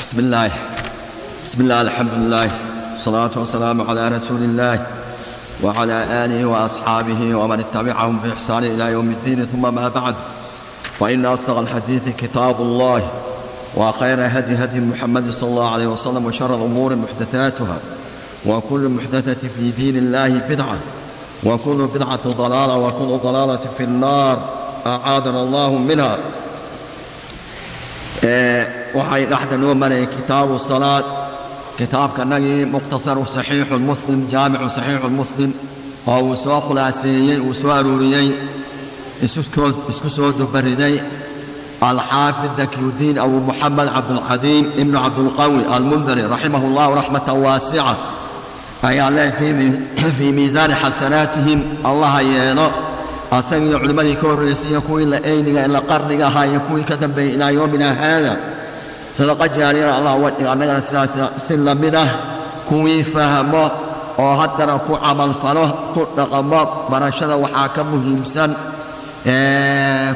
بسم الله بسم الله الحمد لله والصلاة والسلام على رسول الله وعلى آله وأصحابه ومن اتبعهم بإحسان إلى يوم الدين ثم ما بعد فإن أصدق الحديث كتاب الله وخير هدي هدي محمد صلى الله عليه وسلم وشر الأمور محدثاتها وكل محدثة في دين الله بدعة وكل بدعة ضلالة وكل ضلالة في النار أعاذنا الله منها وحي رحت نومنا كتاب الصلاة. كتاب كان مختصر وصحيح المسلم جامع صحيح المسلم. أو سوا خلاصيين وسوا روريين. اسكسوا دبريني الحافظ ذاك الدين أبو محمد عبد العظيم ابن عبد القوي المنذري رحمه الله رحمة واسعة. أي الله في في ميزان حسناتهم. الله يينا أسمي علماء كور يقول إلا أين إلا قرنها يقول كتب إلى يومنا هذا. Dhiga annagana sidaas si lamid ah kuwii fahmo oo haddana ku camalfalo ku dhaqamo barashada waxaa ka muhiimsan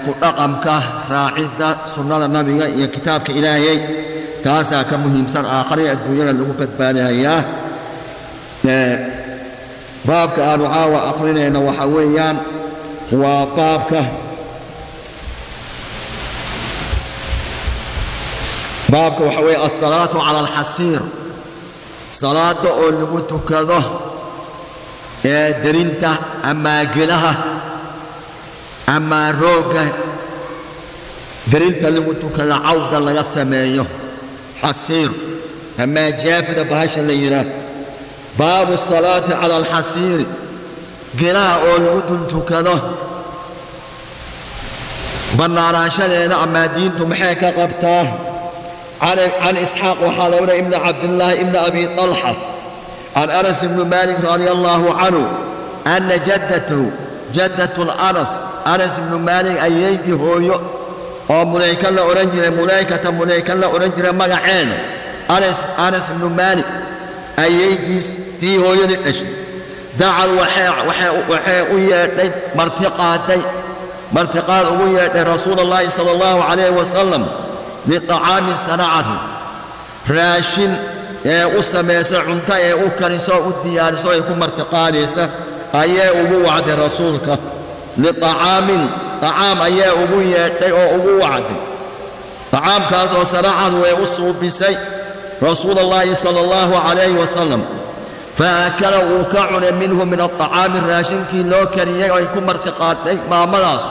ku dhaqamka raacidda sunnada nabiga iyo kitaabka ilaahayey taasaa ka muhiimsan aakhariya adduunyada lagu badbaadahayaa baabka aanu caawa akhrinayna waxaa weeyaan waa baabka بابك وحوي الصلاة على الحصير. صلاة ألمت كذا يا درنت أما قلها أما روك درنت ألمت كذا عود الله يسمعه حصير. أما جافد بهاش اللي باب الصلاة على الحصير. قلا أولود تكنه بنا راشد أما دينتم حيك قبتاه عن عن إسحاق وحاضر ابن عبد الله ابن أبي طلحة عن أنس بن مالك رضي الله عنه أن جدته جدة الأنس أنس بن مالك ايدي هو يؤ أو ملايكة الاورنجر ملايكة ملايكة الاورنجر مغعين أنس أنس بن مالك ايدي تي هو يؤ دعا الوحي وحي وحي ويا مرتقاتي مرتقات ويا رسول الله صلى الله عليه وسلم. بطعام صنعته. راشن وسميس عنتا وكنسا وديار سو يكون مرتقاليسا أي أو وعد رسولك. لطعام طعام أي أو يدي أو وعد. طعام كاس وصنعته ويوصو بسي. رسول الله صلى الله عليه وسلم. فأكل وكعن منه من الطعام الراشن كي لو كان يكون مرتقاتي ما مناص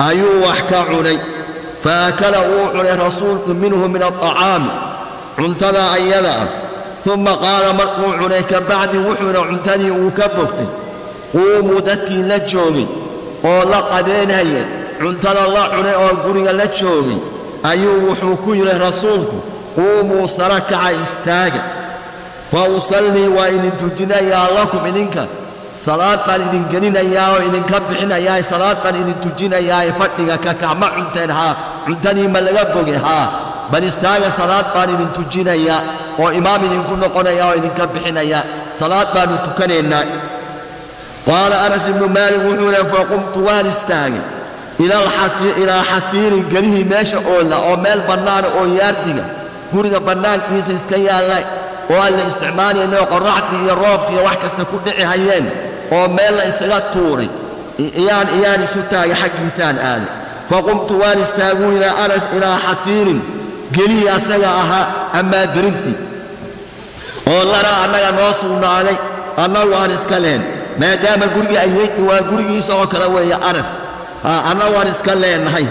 أيوه وحكى عليه فأكل روح رسول منه من الطعام عنتنا أيضا ثم قال مرقوع عليك بعد وحنا عنتني وكبرتي قوموا دتك لجوني قال قدين هيا عنتنا الله عليه والقرية لجوني أيو وحوكو رسولك قوموا سركع استاجا فأصلي وإن تجنى يا الله إن إنك. Salaad baan idin gelinayaa oo idinka bixinayaa salaad baan idin tujinayaa fadhiga ka kacma cunteen haa cuntadii ma laga boge haa. Bal istaaga salaad baan idin tujinayaa oo imaam idinku noqonayaa oo idinka bixinayaa. Salaad baannu tukanaynaa. Qaala anas ibnu maalik wuxuu le faqumtu waan istaagay ilaa xasiirin gelihii meesha oolla oo meel bannaana oo yaardiga guriga bannaankiisa iska yaalla isticmaalayno qorraxdii iyo roobkii wax kasta ku dhici hayeen oo meel la isaga tuuray iyaan iyaan isu taagay xaggiisaan aaday faqumtu waan istaaguu ilaa anas ilaa xasiirin gelihii asaga ahaa amaa derintii oo lanaa annaga noo sugnaaday annagu aan iska lehen maadaama gurigii ayeydhi waa gurigiisa oo kale weeye anas annagu aan iska leennahay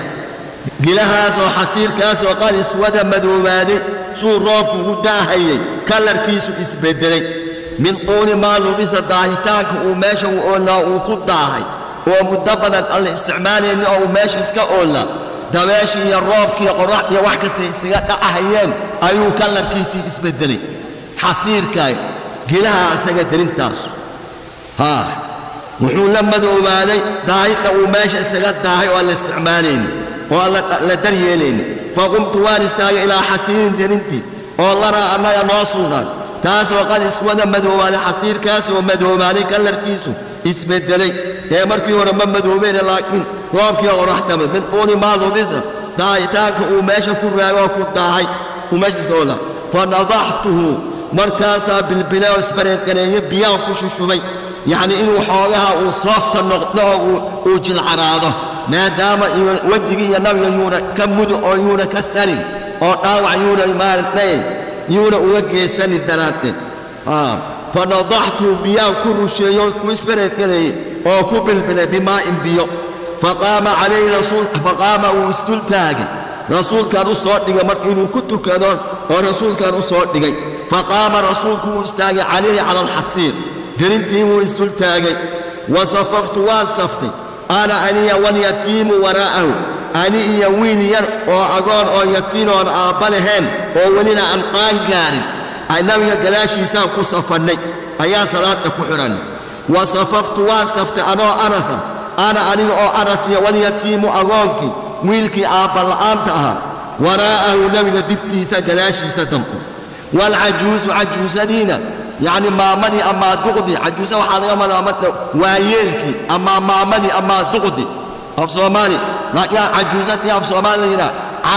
gilahaasoo xasiirkaasoo qad iswada madoobaaday suu roobku ugu daahayay kallarkiisu isbeddelay min quuli maa lubisa daahitaanka uu meesha u oollaa uu ku daahay. Oo muddo badan aan la isticmaalaynin oo uu meesha iska oollaa dabeeshii iyo roobkiiyo qorraxdiiyo wax kastay isaga dhacahayeen ayuu kallarkiisii isbeddelay xasiirkaa gilaha asaga delintaasu haa wuxuu la madoobaaday daahidda uu meesha isaga daahay oo aan la oo aan la daryeelaynin فقمت وانستاي إلى حسين دننتي والله را أنا يا ناصر تاس وقد اسمنا مدوما حسين كاس ومدوما لك الاركيسو اسم الدلي يا مركي ورمى مدومين لكن. رابك يا رحمة من قول ما له بيزا دايتاك وماشا فرعا وكتا هاي وماشا سكولا فنضحته. مركاسا بالبلا وسبرين كنه بيان كشو شمي يعني إنو حولها وصافت النقطة وجل عراضه maadaama wejigii iyo nabiga yuuna ka mudu oo yuuna ka sarin oo dhaawac yuuna maaragtay yuuna uga geysanin daraaddeed fanadaxtuhu biyaan ku rusheeyo ku isbareedgareeye oo ku bilbilay bimaa'in biyo faqaama calayhi rasuul faqaama wuu isdultaagay rasuulkaan u soo dhigay mar inuu ku tukado oo rasuulkaan u soo dhigay faqaama rasuulku wuu istaagay calayhi cala alxasiir ana aniya walyatiimu waraa'ahu ani iyo wiil yar oo agoon oo yatiin oon aabba lahayn oo welina aan qaan gaarin nabiga gadaashiisaan ku safannay ayaan salaadda ku xidhannay wa safaftu waan saftay anoo anasa. Ana aniga oo anas iyo walyatiimu agoonkii wiilkii aabballa'aanta ahaa waraa'ahu nebiga dibtiisa gadaashiisa dambe waalcajuusu cajuusadiina يعني ما مني أما دغدي. عجوزة وحال يوم لا مت أما ما مني أما دغدي. أبو لا يا عجوزة يا أبو لا.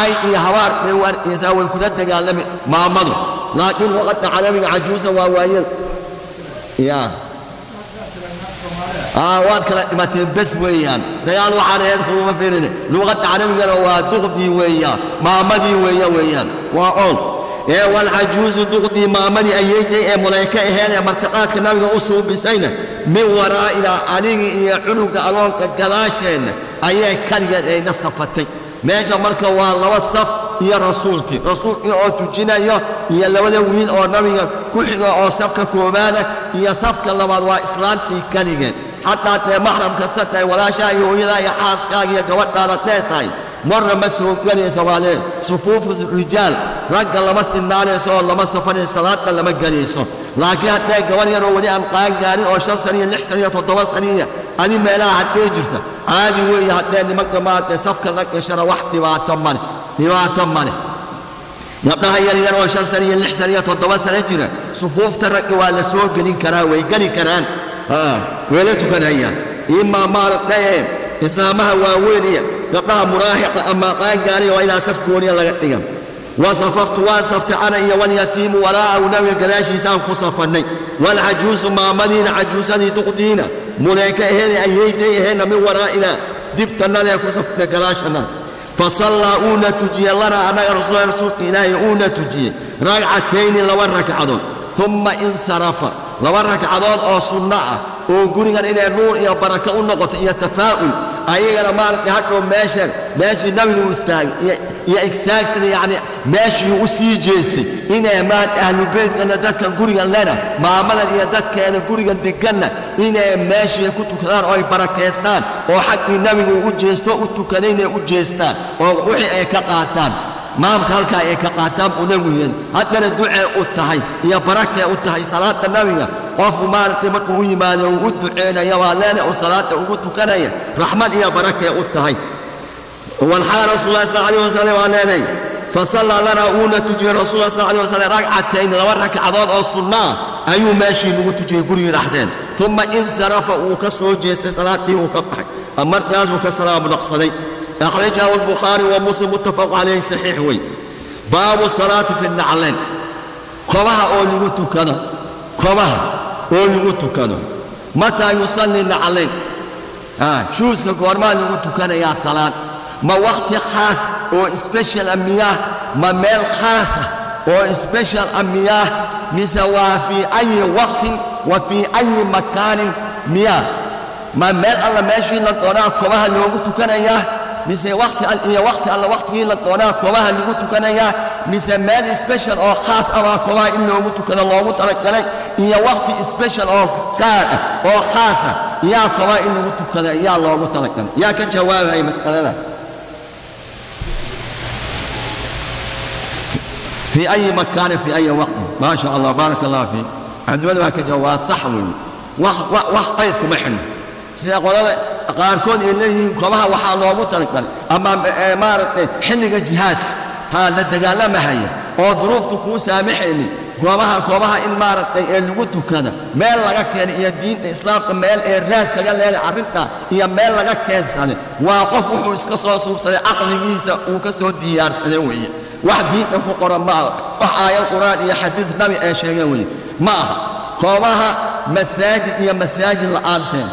أي هوار بيوار إنسان والكذا تعلم ما مدو لكن وقت تعلم عجوزة وايل يا. آه وات كلا ما تبس ويان. ديال وحال يد فو ما فيرني لغة تعلم جرا ودغدي ويا. ما مدي ويا ويان وأول walcajuusu duqdii maamadii ayeydhay ee mulayka aheed ee martiqaadka nabiga u suubisayna min waraa'ina anigii iyo cunuga agoonka gadaasheenna ayay kaligeed ayna safatay meesha marka waa laba saf iyo rasuulkii rasuulkii oo tujinayo iyo labada wiil oo nabiga ku xiga oo safka koobaada iyo safka labaad waa islaantii kaligeed xataa dee maxram kasta tahay walaashaa iyo hooyadaa iyo xaaskaaga iyo gabadhaada dee tahay مر مسر وكان يسوى صفوف رجال رجع لمس النار يسوى لمس فن الصلاة لما قال يسوى لكن حتى يقول يرى ولي أم قاق يعني أو شخص سنية نحسنية تطوى سنية أنا ما لا حتى يجرت أنا ويا حتى أني مقا ما تسفك لك شرى واحد يبا تمني يبا تمني يبنى هيا يرى أو شخص سنية نحسنية تطوى سنية جرى. صفوف ترك والا سوى قلين كرا ويقلين كرا ها آه، ويلتو كان هيا. إما مارت نايم islaamaha waaweyn iyo gabdhaha muraahiqa ama qaangaaniya waa inaa saf gooniya laga dhigan wasafaftu waan saftay ana iyo walyatiimu waraa'ahu nabiga gadaashiisaan ku safannay waalcajuusu maamadiina cajuusadii duqdiina muleyka aheena ayeyday aheenna min waraa'ina dibtannadee ku saftay gadaashannada fasallaa uuna tujiye lanaa annaga rasuul rasuulka ilaahay uuna tujiyey ragcatayni laba ragcadood umma insarafa laba ragcadood oo sunno ah oo gurigan inay nuur iyo baraka u noqoto iyo tafaa'ul ayagana maaragtay hadhow meeshan meeshii nabigu istaagay iyo igsaagtana yacni meeshii u sii jeestay inay maad ahlu beytkana dadkan gurigan lena maamadan iyo dadkeena gurigan deganna inay meeshii ku tukadaan oo ay barakaystaan oo xaggii nabigu u jeesto u tukaday inay u jeestaan oo wixii ay ka qaataan. Maamka halkaa ay ka qaataan buu nabigu yidhi haddana ducee u tahay iyo barakee u tahay salaada nabiga qofku maaragtay markuu u yimaado uu u duceynaya waa leena uu salaada ugu tukanaya raxmad iyo barakee u tahay walxaal rasuulullah sal alayh wasalam waa leenay fasallaa lanaa uuna tujiyey rasuulullah sal alayh wasalam ragcatayn laba ragcadood oo sunnaa ayuu meeshii nagu tujiyey gurigii dhaxdeen uma insarafa uu ka soo jeestay salaadii uu ka baxay markaasuu ka salaamu naqsaday أخرجه البخاري ومسلم متفق عليه صحيح وي باب الصلاة في النعلين كبها أولي oo lagu tukado mataa yusallina calayk shuuska goormaa lagu tukanayaa salaad ma wakhti khaas oo sbeshal miyaah ma meel khaasa oo sbeshal a miyaah mise waa fii ayi wakhtin wa fii ayi makaanin miyaa ma meel alla meeshii la doonaa kobaha loogu tukanayaa mise waqti iyo waqti alla waqtigii la doonaa koobaha lagu tukanayaa mise meel special oo khaas ah baa koobaha in loogu tukado loogu talagalay iyo waqti special oo gaar ah oo khaas ah yaa koobaha in lagu tukada yaa loogu talagalay yaa ka jawaabaya mas'aladaas في أي مكان في أي وقت ما شاء الله بارك الله فيك عندنا كجواز صح وح وح قيدكم إحنا sida qolada qaarkood ay leeyihiin kobaha waxaa loogu talagalay ama maaragtay xilliga jihaadka ha la dagaalamahaya oo duruuftu kuu saamaxaynin koobaha koobaha in maaragtay ee lagu tukada meel laga keenay iyo diinta islaamka meel ee raad kaga leeday arrintaa iyo meel laga keensaday waa qof wuxuu iska soo suubsaday caqligiisa uu ka soo diyaarsaday weeye wax diinta ku qoran ma aha wax aayad qur-aan iyo xadiis nabi ee sheegeen weye ma aha koobaha masaajid iyo masaajid la'aanteen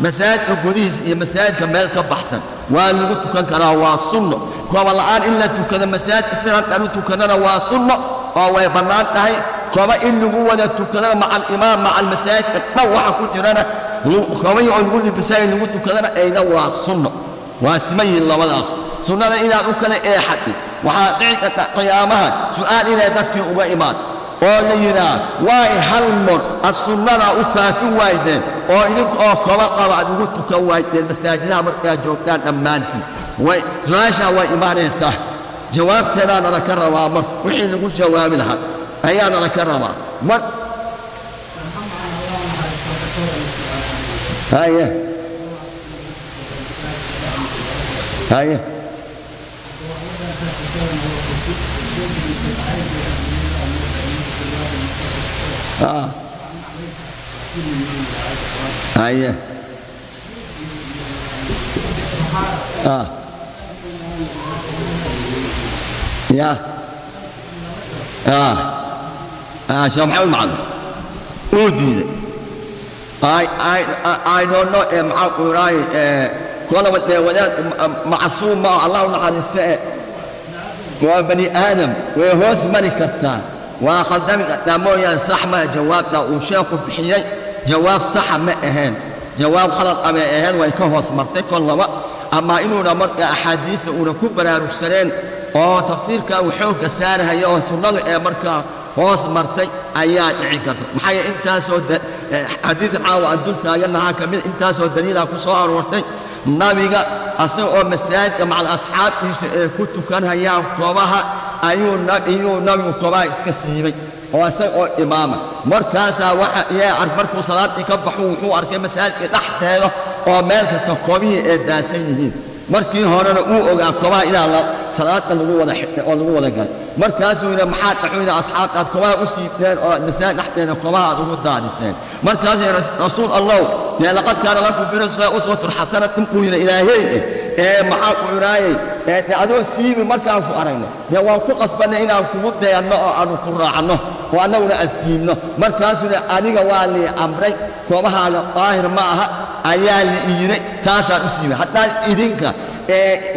مسائل القديس هي إيه مسائل كما كب أحسن. والرك كان كنا واصلنا كوا الآن إلا تكنا مسائل إسلام كانوا انا واصلنا أو يبنان تهي. كوا إن هو تكنا مع الإمام مع المسائل ما أنا حكوت رنا كوا يقول بسائل هو تكنا أين واصلنا واسمي الله ولاص سنة إلى ركنا أحد وحقيقة قيامها. سؤال إلى تكفي أبا إمام oo la yidhaah waay hal mar ad sunnadaa u faafin waaydeen oo idinka oo koba qaba aad ugu tukan waaydeen masaajidaha markaad joogtaan dhammaantiin way su-aashaa way imaanaysaa jawaabteedaa nala ka rabaa mar wixii lagu jawaabi lahaa ayaa nala ka rabaa mar haye haye آه. هيا آه. يا. آه. شو محمد معنا؟ ودي I I I don't know am كل ما تودات معصوم مع الله ونحن وبني آدم ويهوس ملكتان waa uu sheekhu bixiyey jawaab saxa ma ahayn jawaab khalad amay ahayn way ka hoos martay kol laba ama inuuna marka axaadiista uuna ku baraarugsaneen oo tafsiirka uu xoogga saarahaya oo sunnadu ee markaa hoos martay ayaa dhici karta maxaa yeele intaasoo xadiidkan caawa aan dul taaganahaa ka mid intaasoo daliilaa ku soo aroortay nabiga asaga oo masaajidka macal asxaabtiisa ee ku tukanhayaan koobaha ayuu nabigu koobaha iska siibay oo isaga oo imaama markaasaa waxa iyaa ark markuu salaadii ka baxu wuxuu arkay masaajidka dhexdeeda oo meel kasta koobihii ee daasan yihiin markii horena uu ogaa koobaha inaa la salaada lagu wada oo lagu wada galay markaasuu yidhi maxaad dhaxuu yidhi asxaabta aad koobaha u siibteen oo masaajid dhexdeeda koobaha aad ugu daadiseen markaasuu rasuul allow dee laqad kaana lakum fi rasulillahi uswatun xasanatun buu yidhi ilaahey ee maxaa ku yidhaayey ee adoo siibi markaanku aragno. Dee waan ku qasbannay inaan kugu dayanno oo aanu ku raacno. Oo annaguna aan siibno. Markaasuu yidhi aniga waa lii amray. Koobahaaga daahir ma aha. Ayaa li yidhi taasaan u siibay. Haddaan idinka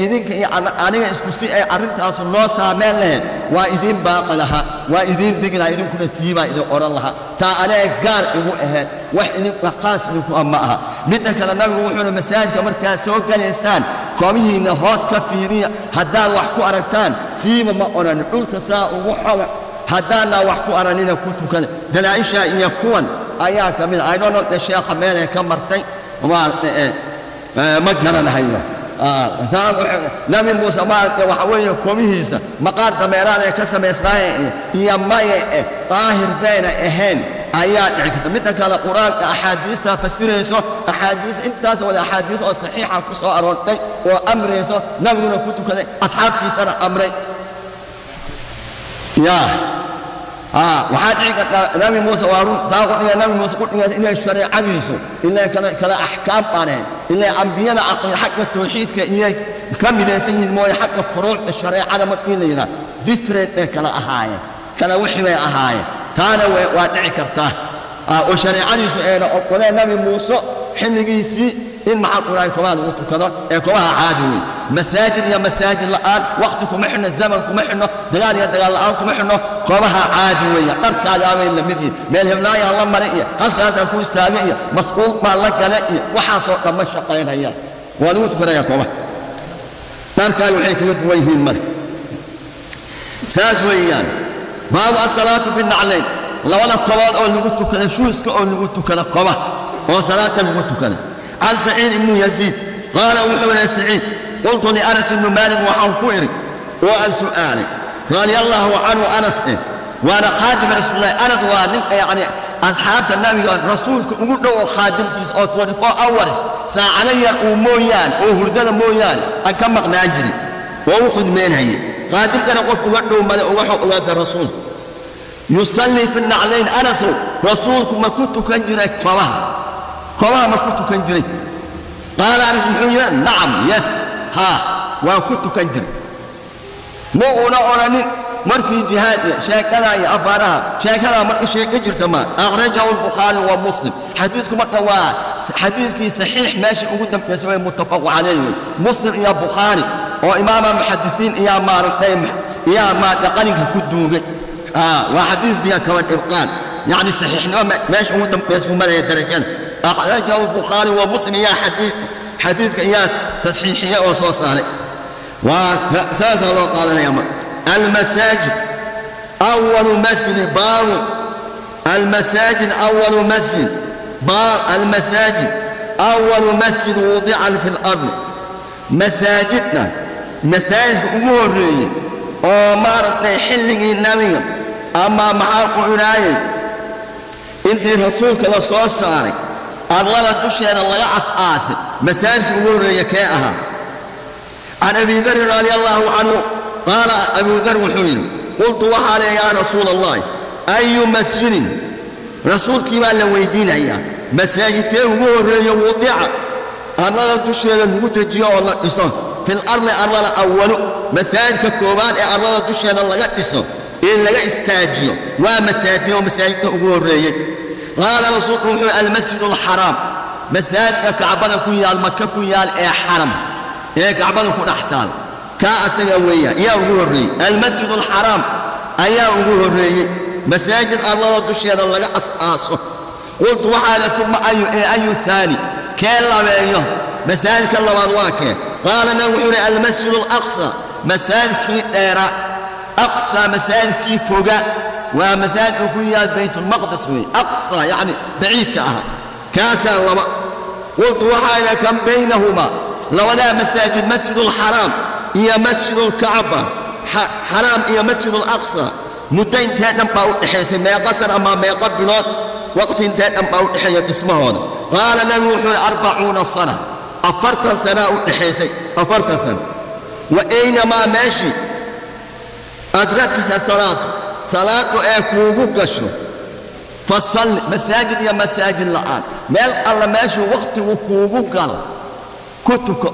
idinka iyo aniga isku si ay arrintaasu noo saameyn lahayd waa idiin baaqi lahaa waa idiin digi lahaa idinkuna siibaa idin odhan lahaa taa anee gaar igu ahayd wax idinka qaas idinku ah ma aha. Midda kale nabigu wuxuuna masaajidka markaad soo gelaysaan koobihiinna hoos ka fiiriya haddaad wax ku aragtaan siiba ma odhan dhulka saa ugu xoga haddaanaa wax ku aranina ku tukada. Dalaa'isha iyo kuwan ayaa ka mid ah. Aydhoonodhe sheekha meelay ka martay. Ma garanahayo nabi muuse maaragta waxa weeye kobihiisa maqaar dameeraad ee ka samaysnaayeen iyo maya eh daahir bayna ahayn ayaa dhici karta midda kale qur-aanka axaadiista fasirayso axaadiis intaas wada axaadiis oo saxiixa ku soo aroortay oo amrayso nabiguna ku tukaday asxaabtiisana amray yaa waxaa dhici kartaa nabi muuse waa run taa qudhiga nabi muuse qudhigaas inay shareecadiisu ilaa kala kala axkaam baaneen ilaa ambiyada aqli xagga tawxiidka iyay ka midaysan yihiin mooye xagga furuucda shareecada markii la yidhaah different bay kala ahaayeen kala wixii bay ahaayeen taana waa dhici kartaa oo shareecadiisu ayna ogoleen nabi muuse xilligiisii in maxaa quraay kobaha lagu tukado ee kobaha caadi wey masaajid iyo masaajid la'aan wakhti kuma xidhno zaman kuma xidhno dagaal iyo dagaal la'aan kuma xidhno kobaha caadi weeye dharkaagaabay la mid yihiin meel heblaayaan la maray iyo halkaasaan ku istaagay iyo masquul baa la gala iyo waxaasoo dhan ma shaqaynayaan waa lagu tukanaya kobaha dharkaaga waxay kaga duwan yihiin male saas weeyaan baabu asalaatu fi naclayn labada kobood oo lagu tukada shuuska oo lagu tukada koba oo salaata lagu tukada عن سعيد بن يزيد؟ قال وحول سعيد قلت لأنس بن مالك وحنكوئري وأن سؤالي. رضي الله عنه أنس إيه؟ وأنا خادم رسول الله. أنس وأنا يعني؟ أصحاب النبي رسولك أمور له خادم في أوتوني فو أورس ساعلي أمويان أو هردنا مويان. أكم ناجري. وأخذ من هي قادم كان قف وحده ما وحق الله الرسول. يصلي في النعلين. أنا سو رسولكم ما كنت كان جريك قلها قلها ما كنت كان جريك قال أنا سبحانه نعم يس ها وكنت كان جريك مو أنا أنا مركي جهاد شاكلا يا أفارها شاكلا مركي شاك أجر تما أخرجه البخاري ومسلم. حديثكم مكوا حديثك صحيح ماشي أقول لك متفق عليه. مسلم يا بخاري. Imaama muxadisiin iyaa maaragtay iyaa maaragtay qalinka ku duugay waa xadiis biya kaban ibqaan يعني صحيح ماشي هو بس هم لا درجات أخرجه البخاري ومسلم يا حديث. حديث يا تصحيح يا وصوص عليه وساس الله قال يا المساجد أول مسجد باب المساجد أول مسجد باب المساجد أول مسجد وضع في الأرض. مساجدنا. مسائل أمور أو مارت حلق النبي أما معاق عناية إنت رسول كلا صوت صارك الله لا تشير الله عص عص مسائل أمور يكأها. عن أبي ذر رضي الله عنه. قال أبو ذر الحين قلت وحالي يا رسول الله. أي مسجد؟ رسول كما لو يدين أيا مساجد كيف هو الرجل وضع الله لا تشير الموت جاء الله إصاه في الأرض أرض الأول مساجد كوبان أرض الدش هذا الله قدسه إلا لا إيه استاجي ومساجد ومساجد أبوري قال رسول الله المسجد الحرام. مساجد كعبان كون إيه إيه يا المكة كون يا الحرم هيك عبان كون أحتال. كأس الأولية يا أبوري المسجد الحرام. أيا أبوري مساجد أرض الدش هذا الله قدسه قلت وحالة ثم أي أي ثاني. كلا بأيه مساجد الله وضوكه wuxuu ihi almasjid alaqsa masaajidkii dheeraa أقصى مساجد كيف فوق ومساجد كويات بيت المقدس. وي أقصى يعني بعيد كأها كاسا الله قلت وحايا كم بينهما. لو لا مساجد مسجد الحرام هي مسجد الكعبة. حرام هي مسجد الأقصى. مدين تهدم باو حيث ما يقصر أما ما يقبلون. وقت تهدم باو حيث اسمه هذا قال نبي أربعون سنة. afartan sanaa u dhexaysay afartan sano wa aynamaa meeshii adratka salaatu. Salaadu ee kuugu gasho. Fa salli. Masaajid iyo masaajid la'aan. Meel alla meeshuu waktigu kuugu galo. Ku tuko.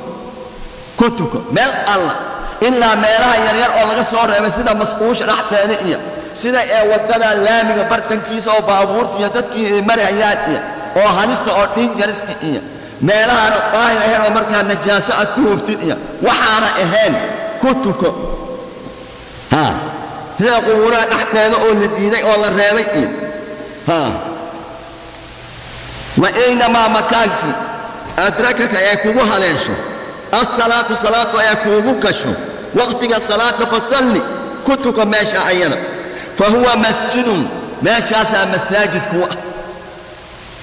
Ku tuko. Meel alla. Ilaa meelaha yaryar oo laga soo reebay sida masquusha dhaxdeeda iyo sida ee waddada laamiga bartankiisa oo baabuurta iyo dadkii ay marayaan iyo oo halista oo dhinjariska iyo أو دين جرسك إيه مالها نطاهر إيه ومركها نجاسة أكوب تنية وحانا إهين كتك ها sida qubuuraha dhexdeeda oo la diiday oo la reebay iyo ha wa aynamaa makaankii adrakaka ee kugu haleesho asalaatu salaatu ee kuugu gasho waqtiga salaadna fasalli ku tuka meesha ayada fa huwa masjidun meeshaasaa masaajid kuwa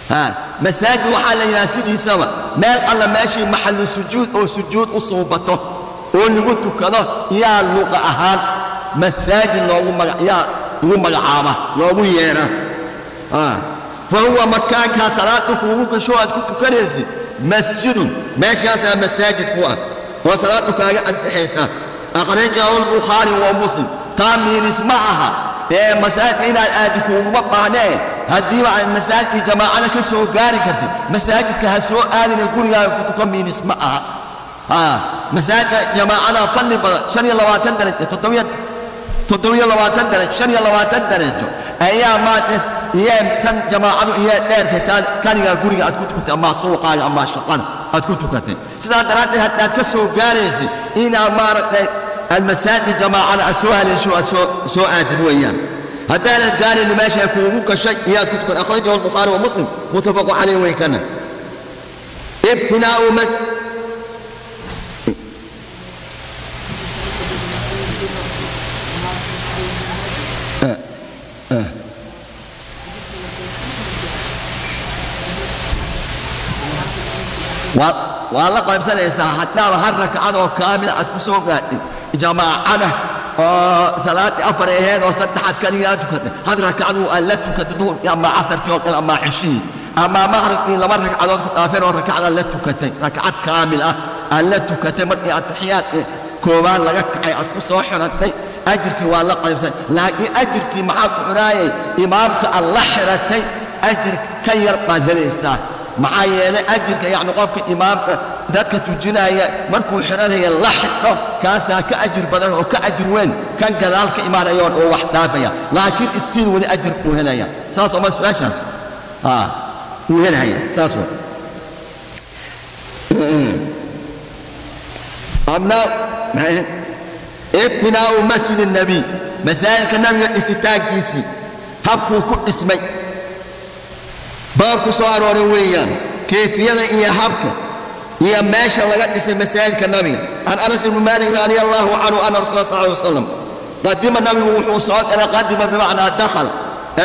ha masaajid waxaa la yidhaha sidiisaba meel alla meeshii maxallu sujuud oo sujuud u suubato oo lagu tukado yaa luqa ahaan masaajid magayaa lagu magacaaba loogu yeedha fa huwa makaankaa salaada kuugu gasho aad ku tukanaysid masjidun. Meeshaasaa masaajid ku ah. Oo salaadu kaaga ansixaysaa akhrajahu lbukhaari wa muslim. Taa miinis ma aha. Ee masaajidka inaad aadi kuuguma baahnee haddiiba aad masaajidkii jamaacada ka soo gaari kartid masaajidka ha soo aadina gurigaaga ku tukan miinis ma aha. Masaajidka jamaacada fadli badan shan iyo labaatan darajo toddobiyo labaatan darajo shan iyo labaatan darajo. Ayaa maanta iyo tan jamaacadu iyo dheertay taa kanigaa guriga aad ku tukatay ama suuqaaga ama shaqada aad ku tukatay. Sidaa daraaddeed haddaad ka soo gaaraysid inaad maaragtay almasaajid jamaacada aad soo haleesho aad soo aadid weeyaan هذا قال إنه ماشي يكون كشيء يا تكون أخرجه البخاري ومسلم. متفق عليه وإن كان. ابتناء مس والله قد سنة حتى هرك عدو كامل أتبسوه قاعدين جماعة oo salaadii afar aheed oo saddexaad kaligaa tukatay had rakcadu aad la tukatay duhurkii ama casarkii oo kale ama cishihii ama maqribkii laba ragcadood ku dhaafeen oo rakcada la tukatay rakcad kaamil ah aad la tukatay markii atixiyaad koowaad laga kacay aad ku soo xiratay ajirkii waa la qaybsan laakiin ajirkii maxaa ku cunaayay imaamka aad la xiratay ajir ka yar baad helaysaa. Maxaa yeelay ajirka yacni qofka imaamka dadka tujinaya markuu xiranaya la xidho kaasaa ka ajir badan oo ka ajir weyn kan gadaal ka imaanayoon oo wax dhaafaya laakiin istiin weli ajir uu helaya saas oma su-aashaas uu helaya saas wa abnaa maxay ibtinaa'u masjid الnabiy masaajidka nabiga dhisitaankiisii habkuu ku dhismay baab ku soo arooray weeyaan kayfiyada يا ماشاء الله قد اسم مسائل كالنبي عن انس بن مالك رضي الله عنه ان الرسول صلى الله عليه وسلم قدم النبي وحو أنا قدم بمعنى دخل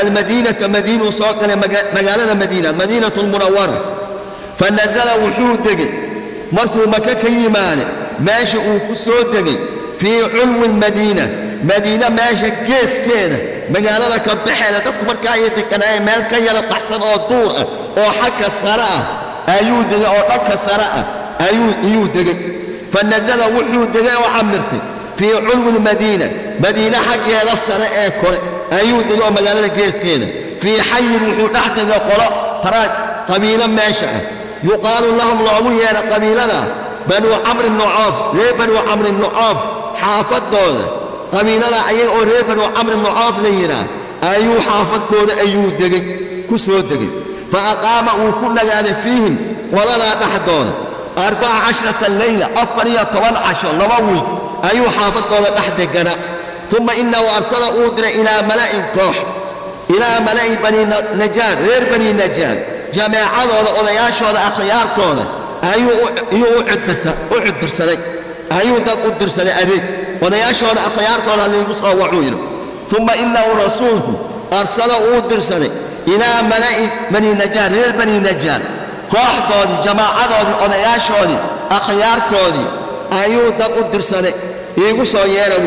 المدينة مدينة صوت إلى مجال المدينة مدينة المنورة فنزل وحو دقي مركو مكة كيمان ماشي وحو في علو المدينة مدينة ماشي كيف كينا مجال لك بحيلة تدخل مركاية كنائي مالكية لتحصن أو دور أو حكى الصلاة أيو دغه أو دكه سراه أيو إيو دغه فنزل وحو دغه وعمرت. في علو المدينة. مدينة حق يا نصر اكل أيو دغه أو مغاله جيسكينه في حي وحو تحت القرى ترى قبيلة ما يقال لهم لو يا قبيلنا بنو عمر بن عوف. ليه بنو عمرو بن عوف؟ حافظ قبيلة اي أو ريفن بن عوف لينا. أيو حافظ دول. أيو دغه كسو دغه فأقام وكل جاد فيهم ولا لا تحدون أربع عشرة الليلة أفرية طوال عشر لووي أيو حافظون أحد جنا ثم إنه أرسل أودر إلى ملأ كوح إلى ملأ بني نجار غير بني نجار. جماعة ولا ولا ياش ولا أخيار كونا أيو أيو عدتا أعد رسالك أيو تقول درسالة أريك ولا ياش ولا أخيار كونا اللي يقصها ثم إنه رسوله أرسل أودر رسالك إلى بني نجار غير بني نجار. كوح دودي جماعة دودي أولياء شودي أخيار تودي أيو دق الدرسانة إيقو سو يالا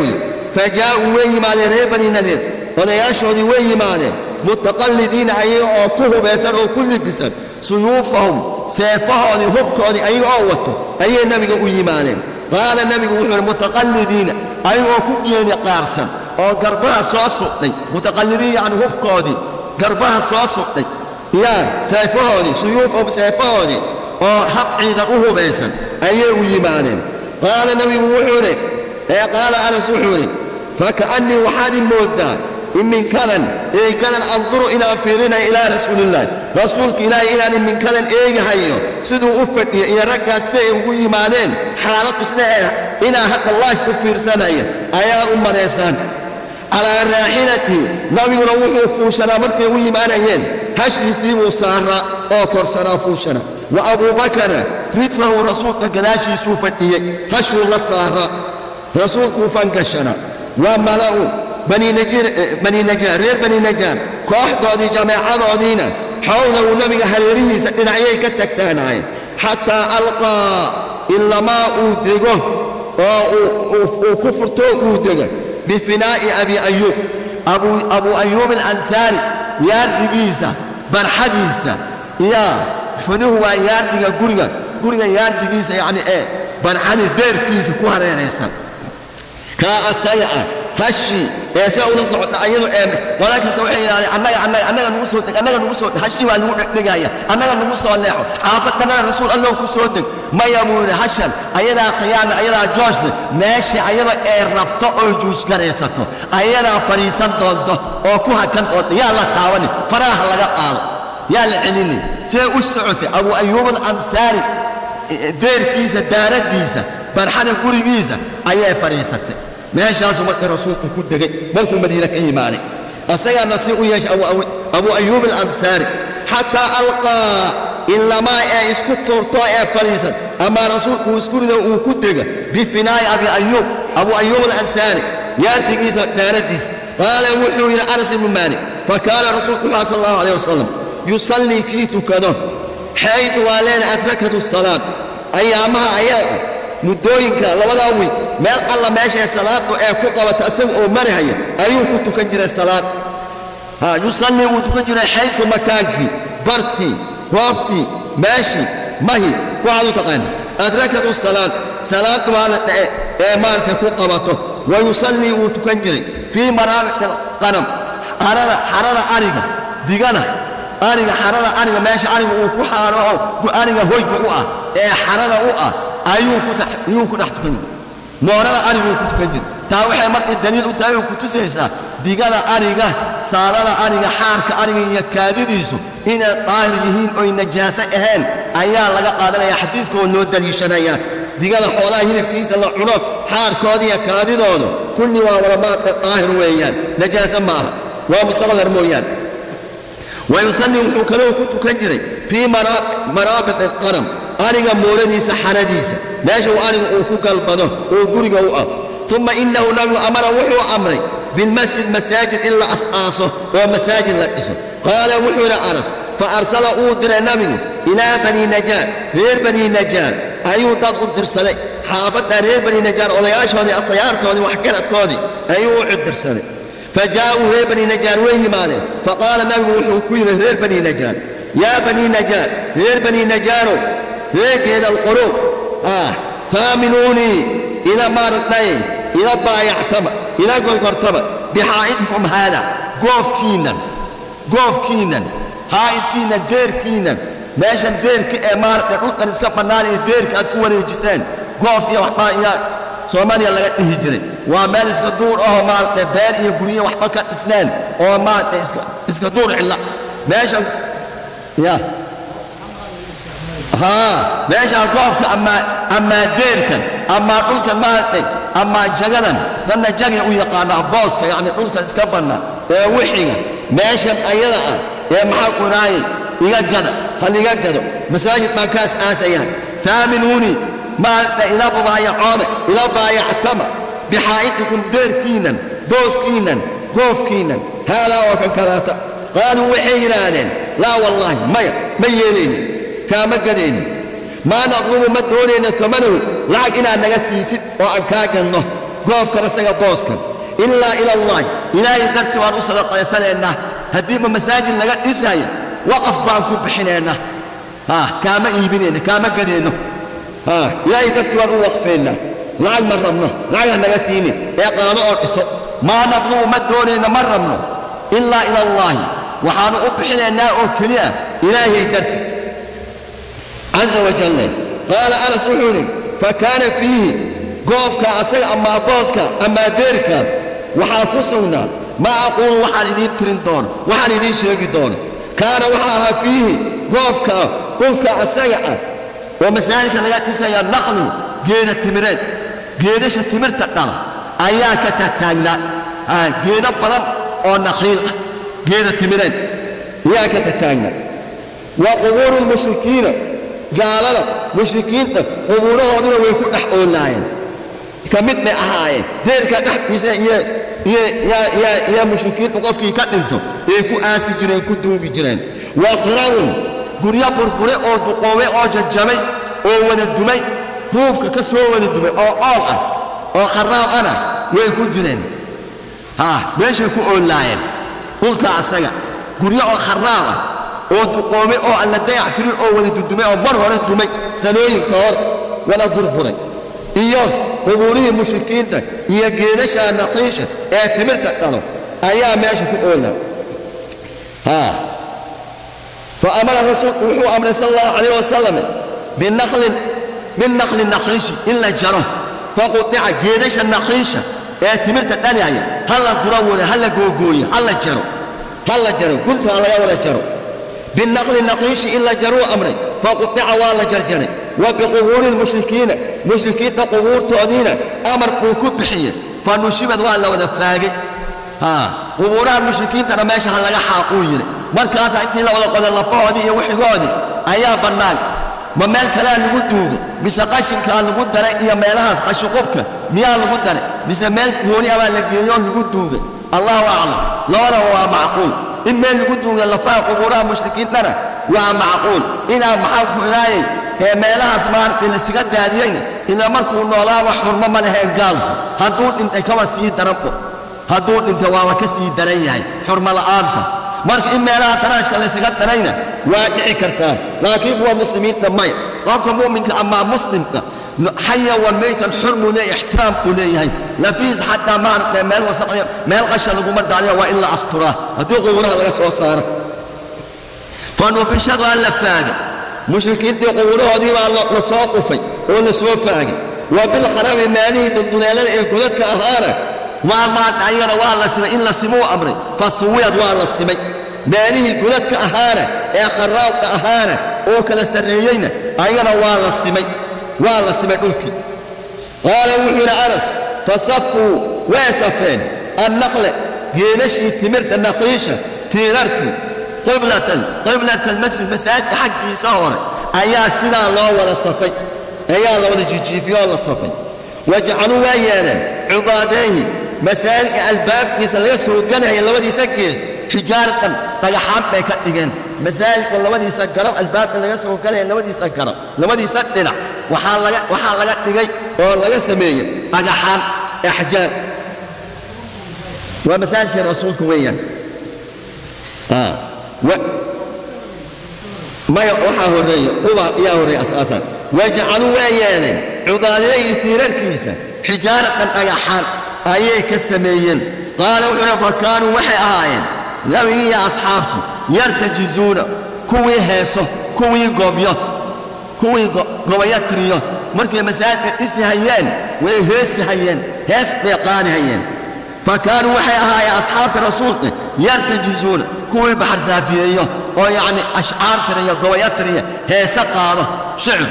فجاء وي ما لي غير نجار أولياء شودي وي ما لي متقلدين أيو أو كوه بيسر أو كل بيسر. سيوفهم سيفهم هبتهم أيو أوتو أي النبي قال وي ما قال النبي قال متقلدين. أيو كوه يعني قارسا أو قربها سوسو متقلدين يعني هبتهم garbaha soo sudhay yaa seefahoodii suyuufahum seefahoodii oo hab ciidan u hubaysan ayay u yimaadeen. Qaala nabigu wuxuu yidhi ee qaala anas wuxuu yidhi faka'annii waxaad i mooddaa iminkadan eegadan anduru inaan fiirinayo ilaa rasuulillahi rasuulka ilaahay inaan iminkadan eegahayo siduu u fadhiyo iyo raggaas sida ay ugu yimaadeen xaaladdu sida ee inaan hadda laif u fiirsanaya ayaad u maraysaan على راحلتي نبي روح فوشنا مركي ويما نهين هش يسيب وصارا اوكر سنا فوشنا. وأبو بكر رتبة رسول قلاش يسوف الدية هش والله صارا رسول كوفان كشنا. وأما له بني نجير بني نجار غير بني نجار. كوحد هذه جماعة هذينا حوله النبي هريري سألنا عيه كتكتان حتى ألقى إلا ما أودقه. وكفرته أودقه. بفناء أبي أيوب. أبو, أبو أيوب الأنساري يا رجيسة بن حديسة يا فنه يا رجيسة قرية قرية يا رجيسة يعني إيه؟ بن حديس دير كيسة كوهر يا رجيسة كا أسيئة hashii ee sia ula socota ayadu kasta waxay yidhahdeen annaga annaga annaga nugu soo deg annaga nugu soo deg hashii waa lagu dhegdhegaya annaga nugu soo leexo xaafadannana rasuul allow ku soo deg maya buu hashan ayadaa khiyaana ayadaa jooshle meeshii ayada ee rabto oo juusgaraysato ayadaa fadhiisan doonto oo ku hakan doonta yaa la taabani faraha laga qaado yaa la celini. See u socotay? Abu ayuub alansaari deerkiisa daaraddiisa barxada gurigiisa ayay fadhiisatay meeshaasuu marka rasuulku ku degay markuu madiina ka yimaaday asagaa nasiib u yeeshay abu ayuub alansaari xataa alqaa ilamaa ee isku tuurto ee fadhiisan amaa rasuulku iskurido uu ku dega. Bifinaa'i abi ayuub abu ayuub alansaari yaardigiisa daaraddiisa. Qaala wuxuu yidhi anas ibnu maalik fakaana rasuulku wuxuu sal allahu alayh wasalam yusallii kii tukado xaydu waa leena adrakatu salaad ayaamaha ayaga muddooyinka labadaa wiig meel alla meeshae salaadu ee ku qabata isaga oo marihaya ayuu ku tukan jiray salaad. Yusallii wuu tukan jiray xaydu makaankii bartii goobtii meeshii mahi waxaad u taqaana adrakatu salaad salaad baada dhace ee maalka ku qabato. Wa yusallii wuu tukan jiray fii manaabiqi alqanam xarada ariga digana ariga xarada ariga meesha ariga uu ku xaaro oo ariga hoyga u ah ee xarada u ah ayuu ku tax- ayuu ku dhex tukan jiray moorada ariguu ku tukan jiray taa waxay markay daliil u tahay oo ku tusaysaa digada ariga saalada ariga xaarka ariga iyo kaadidiisu inay daahir yihiin oy najaaso ahayn ayaa laga qaadanaya xadiidkoo loo daliishanaya digada xoolaha hilibkiisa la cuno xaarkooda iyo kaadidoodu kulli waa wada maarta daahir weeyaan najaaso ma aha waa mustaqdar mooyaan ويصلي وحو كلو كنت كنجري القرم أرجع مولديس حنديس ماشي وأرجع وكوك البنو وقرجع وأ ثم إنه نبي أمر وحو أمري بالمسجد مساجد إلا أسقاصه ومساجد لقسه قال وحو أنس فأرسل أودر النبي إلى بني نجار غير بني نجار أيو تدخل درسلي حافظنا غير بني نجار ولا يشهد أخيار كوني وحكرت كوني أيو درسلي فجاءوا هي بني نجار وين ماله فقال النبي وحكوين غير بني نجار يا بني نجار غير بني نجار reer keeda alquluub faaminuunii ila maaratnayn ila baayactaba ila gorgortaba bixaa'idikum haada goofkiinnan goofkiinnan haa'idkiinnan deerkiinnan meeshan deerka ee maaragtay dhulkan iska bannaan ee deerka aad ku wareejisaan goof iyo waxbaa iyaa soomaaliya laga dhihi jiray waa meel iska duur ahoo maaragtay beer iyo guryo waxba ka dhisnaan oo maaragtay iska duur cilla meeshan haa meeshaan ama amaa deerkan amaa dhulkan maaragtay amaa jagadan dadna jagay u yaqaanaa booska yacni dhulkan iska bannaan ee wixiga meeshan ayada ah ee maxaa qunaayay iga gada hal iga gado masaajid baan kaas aasayaan faaminuuni maaragta ila baayacoome ila baayactama bixaa'iqikum deerkiinan booskiinan goofkiinan haadaa oo kan kalaata. Qaaluu waxay yidhaahdeen laa wallaahi maya ma yeelayni kaama gadayni maa nadlubu ma doonayna amanahu lacag inaad naga siisid oo aan kaa ganno goofkan isaga booskan. Ilaa ila allahi ilaahay dartii baan u sadaqaysanaynaa haddiiba masaajid laga dhisaya waqaf baan ku bixinaynaa kaama iibinayna kaama gadayno ha ilaahay dartii baan u waqfaynaa lacag ma rabno lacag ha naga siinin ee qaado oo dhiso. Maa nadlubu ma doonayna ma rabno. Ilaa ila allaahi waxaanu u bixinaynaa oo keliya ilaahay dartii عز وجل. قال أنا روحوني فكان فيه قوفك أصير أما أبوزك أما ديرك. وحاكسونا ما أقول وحاليني ترين دون وحاليني شيقي دون. كان وحاها فيه قوفك قوفك أصير ومسالك اللي قلت يا نحن جينا تمرين جينا شا تمرت أياك تتاقنا آه، جينا بلد أو نخيل. جينا تمرين أياك تتاقنا وقبور المشركين. Ah gaalada mushrikiinta qubuurahooduna way ku dhex oolaayeen ka mid bay ahaayeen. Deerka dhexdiisa iyo mushrikiintu qofkii ka dhinto ay ku aasi jireen ku duugi jireen. Wa khirarun guryo burbure oo duqoobay oo jajabay oo wada dumay ruufka ka soo wada dumay oo ool ah oo kharaab ana way ku jireen. Ha meeshay ku oolaayeen dhulka asaga guryo oo kharaab ah duqoomay oo aan la dayac tirin oo wada dudumay oo mar hore dumay sanooyinka hor wada burburay iyo qubuurihii mushrikiinta iyo geedasha naqiisha ee timirta dhalo ayaa meesha ku oola ha فأمر الرسول وحو أمر صلى الله عليه وسلم بالنقل بالنقل النقيش إلا جره فقطع النقيشة ee timirta dhanaya hala gura wala hala googooya hala jaro hala jaro gunta laga wada jaro binaqli naqiishi in la jaruu amray faqutica waa la jarjaray wa biqubuuri lmushrikiina mushrikiinta qubuurtoodiina amar buu ku bixiyey fa nushibad waa la wada faagay qubuuraha mushrikiintana meesha ha laga xaaquu yidhi markaasaa intii la wada qoda lafahoodii iyo wixigoodii ayaa bannaan ma meel kalea lagu duugay mise qashinkaa lagu daray iyo meelahaas qashiqubka miyaa lagu daray mise meel gooni abaa la geeyoo lagu duugay allahu labadaba waa macquul in meel lagu duuga lafaha qubuuraha mushrikiintana waa macquul. Inaa maxaa xunaayey ee meelahaas maaragtay laysaga daadiyeyna ila markuu noolaa wax xurmo ma laheen gaalku hadduu dhintay kawa sii daranbo hadduu dhintay waaba ka sii daran yahay. Xurmo la'aanta. Marka in meelaha taraashka laysaga darayna waa dhici kartaa. Laakiin kuwa muslimiinta maya qofka mu'minka ama muslimka xaya wa maytan xurmuu leeyahay ixtiraamkuu leeyahay. Lafiis xataa maaragtay meel wasaqaya meel qasha laguma daadiya waa in la asturaa haddii qubuuraha laga soo saaro. Fanubishadu alla faaga. Mushrikiintii qubuurahoodii baa la soo qufay oo la soo faagay. Wa bilkharabi maalihii dulduleelada ee godadka ahaana. Waa maanta ayagana waa la simay in la simuu amray. Fa suwiyad waa la simay. Maalihii godadka ahaana ee kharaabka ahaana oo kala sarreeyeyna ayagana waa la simay dhulkii qaala wuxuu yidhi anas fasafuu way safeen annaqle geedashii timirta naqiisha tiirarkii qiblatan qiblata almasjid masaajidka xaggiisa hore ayaa sidaa loo wada safay ayaa la wada jijiifiyoo la safay wajacaluu waa yeeleen cibaadeehi masaajidka albaabkiisa laga soo ganaya labadiisa gees xijaaratan dhagaxaan bay ka dhigeen masaajidka labadiisa garab albaabka laga soo galaya labadiisa garab labadiisa dhinac waxaa laga dhigay oo laga sameeyey dhagaxaan axjaar waa masaajidkii rasuulka weeyaan. Maya waxaa horreeya quba ayaa horreeya asaasan wajacaluu waa yeeleen cudaadadayhi tiirarkiisa xijaaratan dhagaxaan ayay ka sameeyeen. Qaala wuxuuna fa kaanuu waxay ahaayeen nabigii iyo asxaabtu yartajizuuna kuwii heeso kuwii gobyo kuwii gobayo tiriyo markay masaajidka dhisi hayeen way heesi hayeen hees bay qaadi hayeen. Fa kaanuu waxay ahaayeen asxaabta rasuulka yartajizuuna kuwii baxar saafiyeeyo oo yacni ashcaar tiriyo gobayo tiriyo heese qaado shicir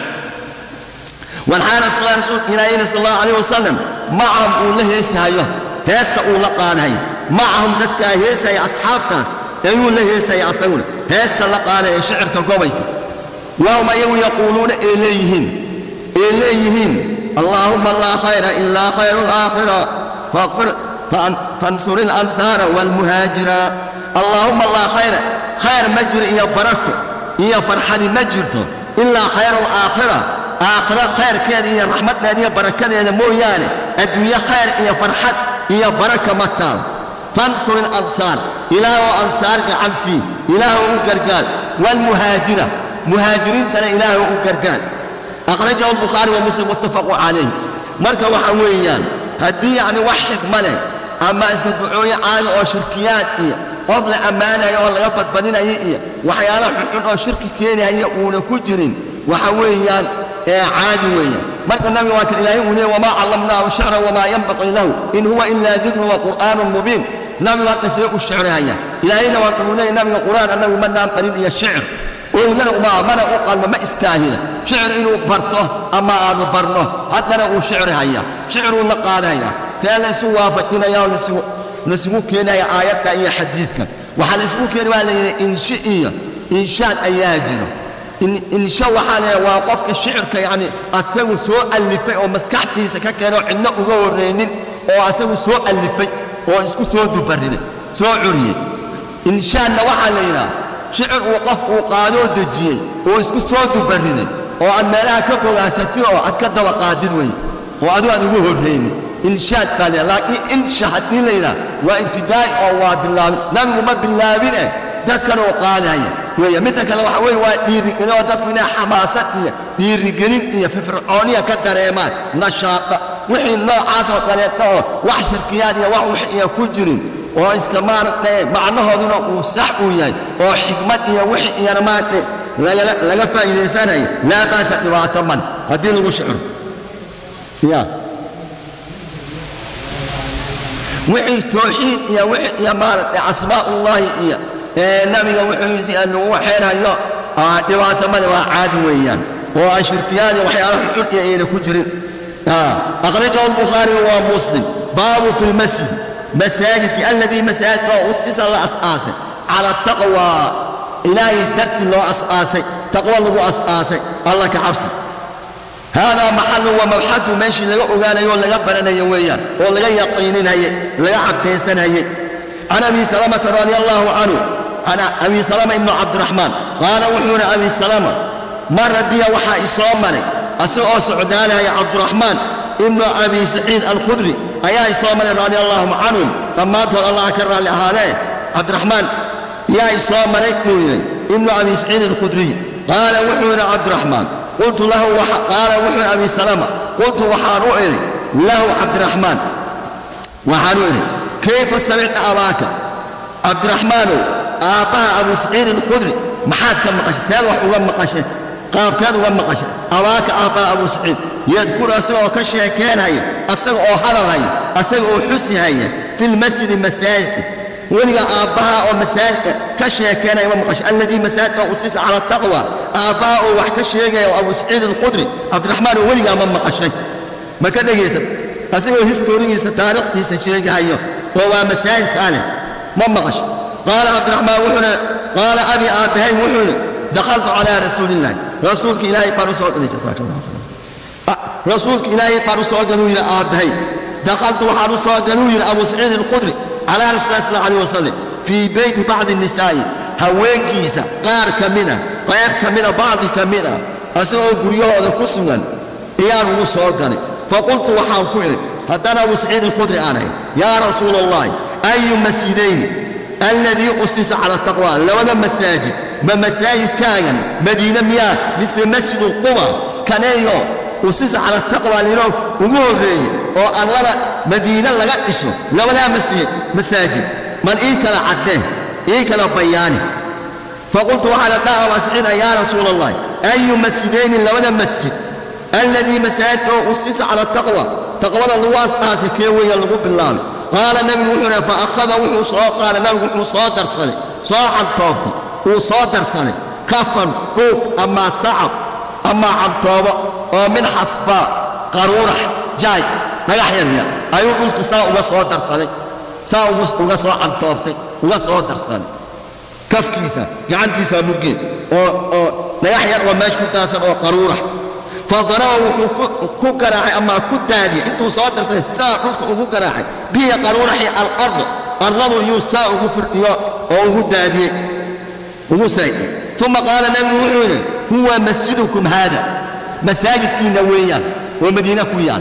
walxaana rasuulahi rasuulka ilaahayna sal allahu calayh wasalam macahum uu la heesihayo heesta uu la qaadahayo macahum dadkaa heesaya asxaabtaas ayuu la heesaya asaguna heesta la qaadaya shicirka gobayka وهم يقولون إليهم إليهم. اللهم لا خير إلا خير الآخرة. فاغفر فانصر الأنصار والمهاجرة اللهم لا خير خير مجر إيا بركة إيا فرحان مجر إلا خير الآخرة. آخرة خير كير إيا رحمتنا إيا بركة إيا مويانة أدوية خير إيا فرحان إيا بركة مكتال فانصر الأنصار. إله أنصار عزي إله أنقرقال والمهاجرة. مهاجرين تنا إله وكركان أخرجه البخاري ومسلم واتفقوا عليه. مركه وحويان هدي يعني وحد ملك. أما إذا تبعوني عالي أو شركيات إيه. قفل أمانة يا الله يبت بدين أي إيه. إيه. وحيا لك حقن أو شركي كينة إيه هي إيه. أولى كجر وحويان عادي ويا مركه النبي واتل إلهي ونيه وما علمناه شعرا وما ينبغي له. إن هو إلا ذكر وقرآن مبين. نبي واتل سيقو الشعر هيا. إلهي لو أنتم نبي القرآن أنه من نام قريب الشعر. Uma mana u qalmo ma istaahila shicr inuu barto ama aanu barno haddana uu shicri haya shicruu la qaadaya. See laysu waafajinaya oo laysugu keenaya aayadda iyo xadiidkan. Waxaa laysugu keeni baa layidhi inshi iyo inshaad ayaa jiro. Insha waxaa leeyahay waa qofka shicirka yacni asagu soo allifay oo maskaxdiisa ka keenoo cidno uga horraynin oo asagu soo allifay oo isku soo dubariday soo curiyey. Inshaadna waxaa la yidhaha shicir uu qof uu qaadoo dejiyey oo isku soo dubariday oo aad meelaha ka fogaasatid oo aad ka daba qaadid weye oo adigu aad ugu horraynin inshaad baa leeyahay laakiin insha haddii la yidhaha waa ibtidaa'i oo waa bilaabin. Nabigu ma bilaabin eh dadkan uu qaadaya. Weeye midda kale waxa weeye waa dhiirigelin oo dadku inay xamaasad iyo dhiirigelin iyo firfircooniya ka dareemaan. Nashaada wixii noocaas oo kaleeta oo wax shirkiyaad iyo wax wix iyo ku jirin iska maaragtay macnahooduna uu sax uu yahay oo xikmad iyo wix iyana maaragtay laga faa'iidaysanayo laa baasa dhibaato male haddii lagu shicro ya wixii towxiid iyo wix iyo maaragtay asmaa'ullaahi iyo nabiga wuxuu lagu waxeenhayo dhibaato male waa caadi weeyaan oo aan shirkiyaadi waxyaalaha xun iyo ayna ku jirin akhrajahu albukhaari wa muslim baabu fi lmasjid masaajidki alladii masaajidka oo usisa la as'aasay cala taqwa ilaahay darti loo as'aasay taqwo lagu as'aasay alla ka cabsi haadaa maxalu wa mabxadu meeshii laga ogaanayo laga baranayo weeyaan oo laga yaqiininhaye laga caddaysanhaye can abi salamata radi allahu canhu can abi salama ibnu cabdiraxmaan qaala wuxuu yidhi abi salama mara biya waxaa isoo maray asaga oo socdaalahaya cabdiraxmaan ibnu abi saciid alkhudri ayaa isoo maray radi allahu canhum dhammaantood allah ka raalli ahaadee cabdiraxmaan yaa isoo maray buu yidhi ibnu abi saciid alkhudriy qaala wuxuu yidhi cabdiraxmaan qultu lahu qaala wuxuu abi salama qultu waxaan u idhi lahu cabdiraxmaan waxaan u idhi kayfa samicta abaaka cabdiraxmaanow aabbaha abu saciid alkhudri maxaad ka maqashay seed wax uga maqashay qaabkeed uga maqashay abaaka aabbaa abu saciid yadkur asaga oo ka sheekeenhaya asaga oo hadalhaya asaga oo xusihaya fi lmasjidi masaajidka weliga aabbaha oo masaajidka ka sheekeenaya ma maqashay alladii masaajidka usisa cala taqwa aabbaha oo wax ka sheegaya oo abu saciid alkhudri cabdiraxmaan oo weligaa ma maqashay ma ka dhegaysan asagoo historigiisa taariikhdiisa sheegahayo oo waa masaajidka leh ma maqashay qaala cabdiraxmaan wuxuuna qaala abi aabbahay wuxuuna dakhaltu calaa rasuulillahi rasuulka رسول کی الہی پر سوال کرنے جزاک اللہ خیر رسول کی الہی پر سوال کرنے ویلا آب دھائی دقلت وحارو سوال کرنے ویلا ابو سعید الخدری على رسول الله صلى الله عليه وسلم في بيت بعض النساء۔ هوين كيسا قار كمنا قير كمنا بعض كمنا أسوأ بريوه هذا قسمنا إيان ونصور قاني فقلت وحاو كويري حتى أنا أبو سعيد الخدري أنا يا رسول الله أي مسجدين الذي قسس على التقوى لو أنا مساجد labada masaajid ma masaajidkaagan madiine miyaa mise masjidu quba kaneeyo usisa cala taqwa lino ugu horreeye oo allaba madiine laga dhisho labadaa masaajid man ii kala caddee ii kala bayaani faqultu waxaan adhaa abaa saciida yaa rasuula allahi ayu masjidayni labada masjid alladii masaajidka oo usisa cala taqwa taqwada lagu astaasay kee weeya lagu bilaabay qaala nabigu wuxuu dhahay fa akhada wuxuu soo qaada nabigu wuxuu soo darsaday soo cantoobtay uu soo darsaday. Kafan dhuub ama sacab ama cantoobo oo min xasbaa qaruurax jaay dhagax yaryar ayuu dhulka saa uga soo darsaday. Saa uga soo cantoobtay uga soo darsaday. Kafkiisa gacantiisaa muggeed oo dhagax yar oo meesha ku daasan oo qaruurax fadaraba wuxuu ku garaacay ama ku daadiyey intuu soo darsaday saa dhulka ugu garaacay. Bihi qaruuraxi alardo arladu yuu saa ugu firdhiyo oo ugu daadiyey ومسلم ثم قال النبي وحونا هو مسجدكم هذا. مساجد في نويا ومدينة كويا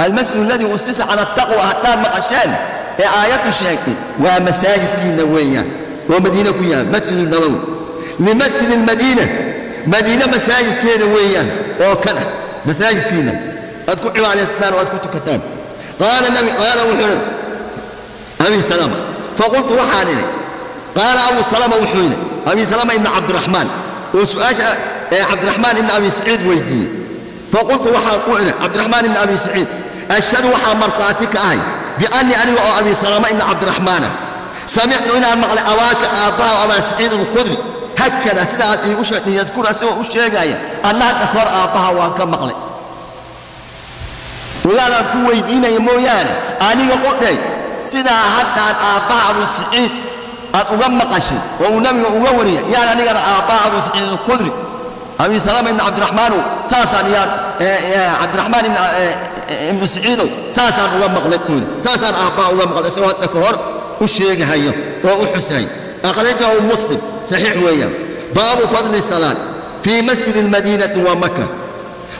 المسجد الذي أسس على التقوى أقام مقشان آية الشيطان ومساجد في نويا ومدينة كويا مسجد النووي. لمسجد المدينة. مدينة مساجد في نويا وكنا مساجد فينا أذكر عليه السلام وأذكر تكتان قال النبي قال وحونا أبي السلام. فقلت روح علينا. قال أبو سلمة وحوينة. أبي سلمة ابن عبد الرحمن. وسؤال إيه، عبد الرحمن ابن أبي سعيد ويدي فقلت وحقوعنا عبد الرحمن ابن أبي سعيد. أشهد وحا مرخاتك أي بأني أنا وأبي سلمة ابن عبد الرحمن. سمعنا هنا مع الأواك آباء أبا سعيد الخضري هكذا سلاحة إيوش إيه، يذكر أسوأ وش يقايا أنها تخبر آباء وأنك مقلع ولا لكو ويدينا يمويانا أنا وقلت سلاحة آباء أبو سعيد. أقوم مقاشي ونمي وأوري يا نيجا أبا أبو سعيد الخدري. أبي سلام بن عبد الرحمن ساسا يا آه، آه، عبد الرحمن بن آه، أبو سعيد. ساسا أقوم مقلك مول ساسا أبا أقوم مقلك سواء تكرر وشيك هيا وحسين أخرجه مسلم صحيح ويا باب فضل الصلاة في مسجد المدينة ومكة.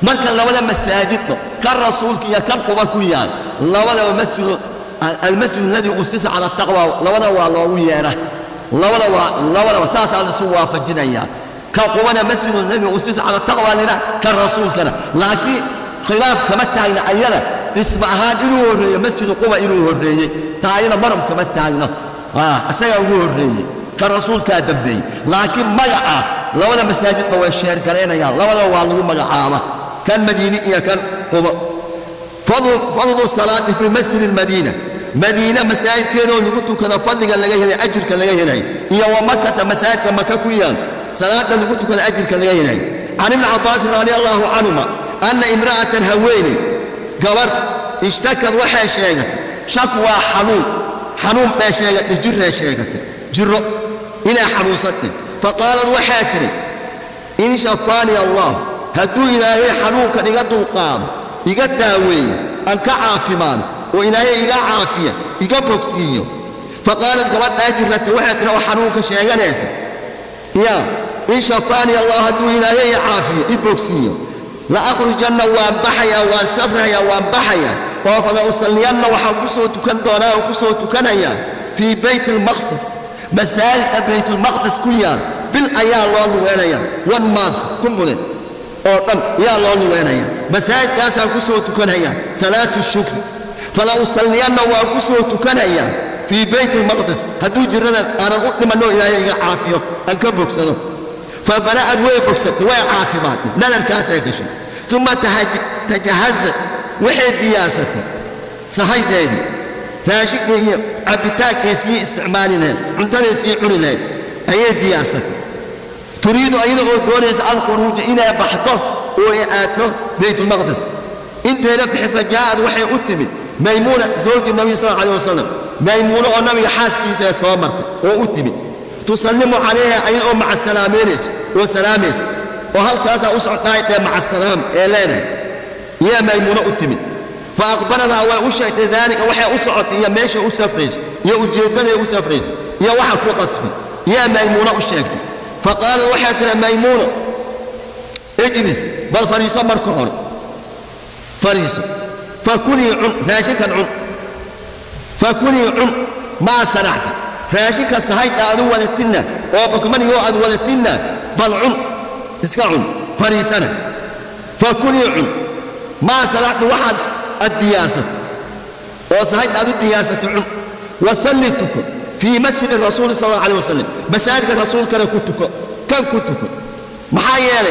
مكة لولا مساجدنا كان رسولك يا كم قبر كل يوم. لولا مسجد almasjid alladii usisa cala taqwa labada waa loogu yeedha. Labada waa labadaba saasaa laisu waafajinayaa kan qubana masjid alladii usisa cala taqwa lina kan rasuulkana. Laakiin khilaaf kama taagna ayada. Dhisma ahaan inuu horreeyo masjidu quba inuu horreeyey. Taa ayada maram kama taagno. Isagaa ugu horreeyey. Kan rasuulkaa dambeeyey. Laakiin magacaas labada masaajidba way sheergaraynayaan labadaba waa lagu magacaaba. Kan madiine iyo kan quba. Fadlu salaati fii masjidi almadiina madiine masaajidkeedoo lagu tukado fadliga laga helay ajirka laga helay iyo wa makata masaajidka maka ku yaal salaada lagu tukado ajirka laga helay. Can ibni cabbaasin radi allahu canhuma anna imra'atan haweeney gabarh ishtakad waxay sheegatay shakwaa xanuun xanuun bay sheegatay jirray sheegatay jiro inay xanuunsatay. Faqaalad waxaa tidhi in shafaani allah hadduu ilaahay xanuunkan iga dulqaado iga daaweeyo aan ka caafimaado oo ilaahay iga caafiya iga bogsiiyo faqaalad gabadhaa jirrata waxay tidhi oo xanuunka sheeganaysa. Yaa in shafaani allah hadduu ilaahay i caafiyo i la akhrujanna waan baxayaa waan safrayaa waan baxayaa. Oo fala usalliyanna waxaan ku soo tukan doonaa oo ku soo tukanayaa. Fii bayt almaqdis masaajidka baytulmaqdis ku yaal. Bil ayaa loo luweynayaa one month ku mudan oo dhan ayaa loo luweynaya masaajidkaasaan ku soo tukanayaa salaatu shukri usalliyanna waan ku soo tukanayaa fii bayt almaqdis hadduu jirradan aanan u dhimanno ilaahay iga caafiyo aan ka bogsado فبرأت ويبكست ويعافمات نذر كاسة كشي. ثم تجهزت وحي دياستي صحي ديدي فاشك هي عبتاك يسي استعمالنا عندنا يسي علنا هي دياستي تريد أيضا دونيس الخروج إلى بحثه وإعاته بيت المقدس. إنت ربح فجاءت وحي أتمت. ميمونة زوج النبي صلى الله عليه وسلم. ميمونة والنبي حاس كيسا سوامرت وأتمت تسلم عليها أيضا مع السلامين وسلاميس وهل كاسا أسعد نايت مع السلام إلينا؟ يا ميمونة أتمت فأقبلها وأشهد ذلك وحي أسعد يا ماشي أسفريس يا أجيتني أسفريس يا وحك وقصفي يا ميمونة أشهد فقال وحي ميمونة. اجلس. بل فريسة مركور فريسة. فكلي عن راشك عن فكلي عن ما صنعت. راشك سهيت أدو ولتنا وبكمن يو أدو ولتنا بل عن اسكا عن فريسنا فكلي عن ما صنعت واحد الدياسة. وسهيت أدو الدياسة عن وسلتك في مسجد الرسول صلى الله عليه وسلم. مساجد الرسول كان كنتك كم كنتك محايا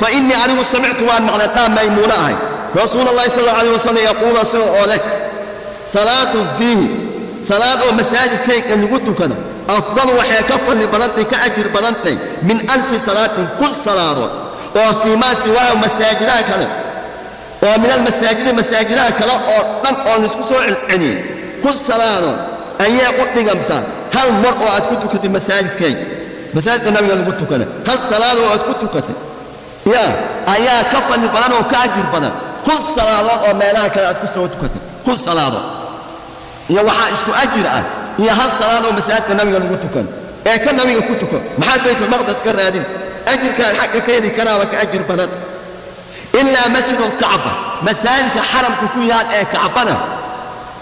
فإني أنا سمعت وأن معناتها ميمونة هاي. رسول الله صلى الله عليه وسلم يقول سوء لك صلاة فيه صلاة ومساجد كيك أن قلت كذا أفضل وحي كفر لبنتي كأجر بنتي من ألف صلاة كل صلاة وفيما سواه مساجدها كذا ومن المساجد مساجدها كذا أو نسكو سوء العني كل صلاة أي قلت قمتا هل مرء أتكتك في مساجد كيك مساجد النبي قلت كذا هل صلاة وأتكتك كذا يا أيا كفر لبنان وكأجر كل صلاة أو ميلها كذا كل سوى تكتب. كل صلاة يا وحا اسكو أجر أه. يا هل صلاة ومساجد النبي قال كتب إيه كان النبي قال كتب محل بيت المقدس كان هذين أجر كان حق كيدي كان وكأجر بنان إلا مسجد الكعبة. مساجد حرم كفويا إيه كعبنا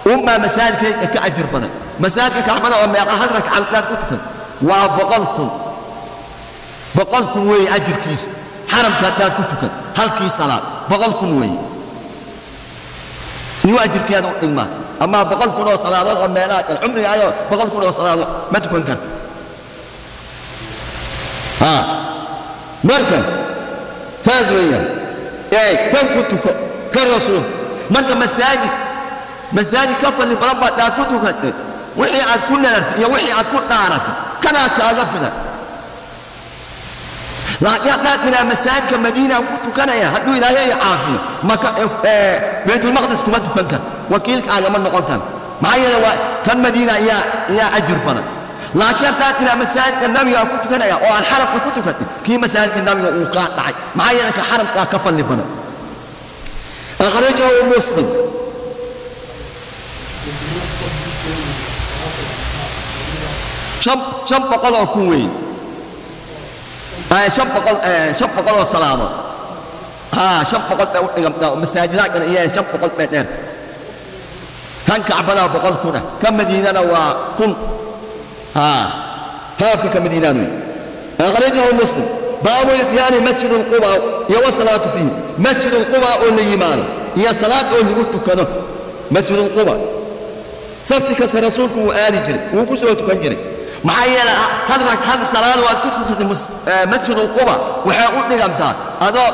وما مساجد كأجر بنان مساجد كعبنا وما يقهرك على ثلاث كتب وبقلكم بقلكم وي أجر كيس. حرم كتاب كتب هل كي صلاة بقل كن وي يو أجر كيان إما أما بقل كن صلاة وما لا عمري أيوة بقل كن صلاة ما تكون كان. ها. مركب فاز ويا إيه كم كنت كالرسول مركب مساجد؟ مساجد كفر اللي بربع لا كنت كتب وحي عاد كنا يا وحي عاد كنا نعرف. كنا لكن مساجد كمدينة كنت كان يا هدو إلى هي عافية مكا بيت المقدس كما تفكر. وكيلك على من نقولتان معي لو كان مدينة يا يا أجر بنا. لكن تأتي مساجد النبي كان يا أو الحرم كنت كي مساجد النبي وقاطع معي لك حرم كفن لبنا. أخرجه مسلم. شب شب قال الكويت شب قل شب قل الصلاة ها شب قل مساجد كان إياه شب قل بيتنا كان كعبنا بقل كنا. كم مدينة وكن ها هاك كم مدينة أخرجه مسلم. باب إتيان مسجد القبى يا صلاة فيه. مسجد القبى اللي يمان يا صلاة قلت كنا. مسجد القبى سفتك رسولك وآل جري. وكسوة كنجري maxaa yeelay hadra had salaad waad ku tukatay masjidul quba waxay u dhigantaa adoo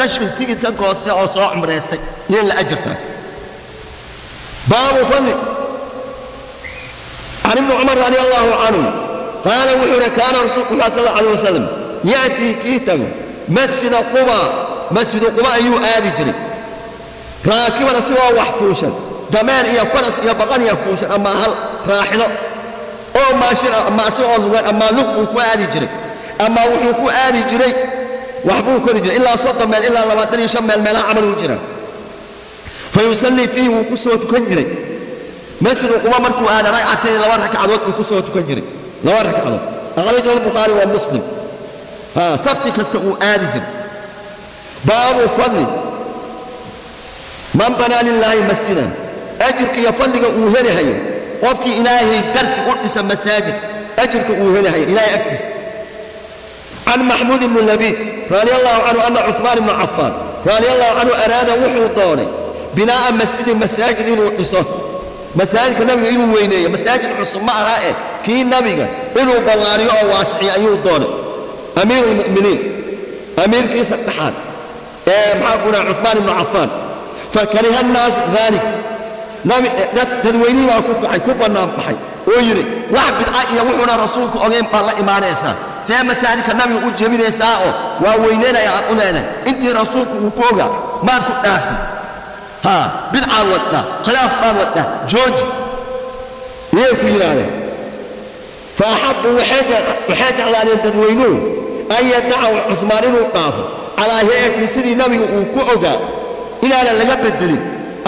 nashvil tigid ka goostay oo soo cumraystay iyo la ajirtaa عن ابن عمر رضي الله عنه قال وحنا كان رسول الله صلى الله عليه وسلم يأتي كيتم مسجد قبى مسجد قبى أيو آل جري راكبا سوى وحفوشا دمان يا فرس يا بقر يا فوشا أما هل راحلة oo maasi oo lugan ama lug uu ku aadi jiray ama wuxuu ku aadi jiray waxbuu kori jiray ilaa soddon meel ilaa labaatan iyo shan meel meelaha camal uu jira fayusallii fiihi wuu ku tukan jiray. Masjid quba markuu aada ragcatayn laba ragcadood buu ku tukan jiray. Laba ragcadood akhrajahu albukhaari wa muslim. Sabti kasta uu aadi jiray. Baabu fadli. Man banaa lilaahi masjidan. Ajirka iyo fadliga uu helahayo qofkii ilaahay darti u dhisa masaajid ajirka uu helahay عن محمود بن لبيد رضي الله عنه أن عثمان بن عفان رضي الله عنه أراد وحو طوني بناء مسجد مساجد إنه مساجد النبي إنه وينية مساجد عصم معها إيه كي النبي إنه بلاري أو واسعي طوني amiiru lmu'miniin amiirkii saddexaad ee maxaa ku dhaha cuhmaan ibnu cafaan fakariha annaasu dalik nabi dadweynihii baa ku bannaan baxay oo yidhi wax bidca iyo wuxuuna rasuulku ogeyn baad la imaanaysaa. See masaajidka nabiga u jebinaysaa oo waa weyneynaya aad u leedahay. Intii rasuulku uu ku ogaa maad ku dhaafti. Ha bidcaad waddaa khilaaf baad waddaa jooji. Iyay ku yidhaahdeen. Fa axabbuu waxay jeclaadeen dadweynuhu an yadacaw cusmaan inuu dhaafo. Calaa hay'atii sidii nabiga uu ku ogaa inaanan laga bedelin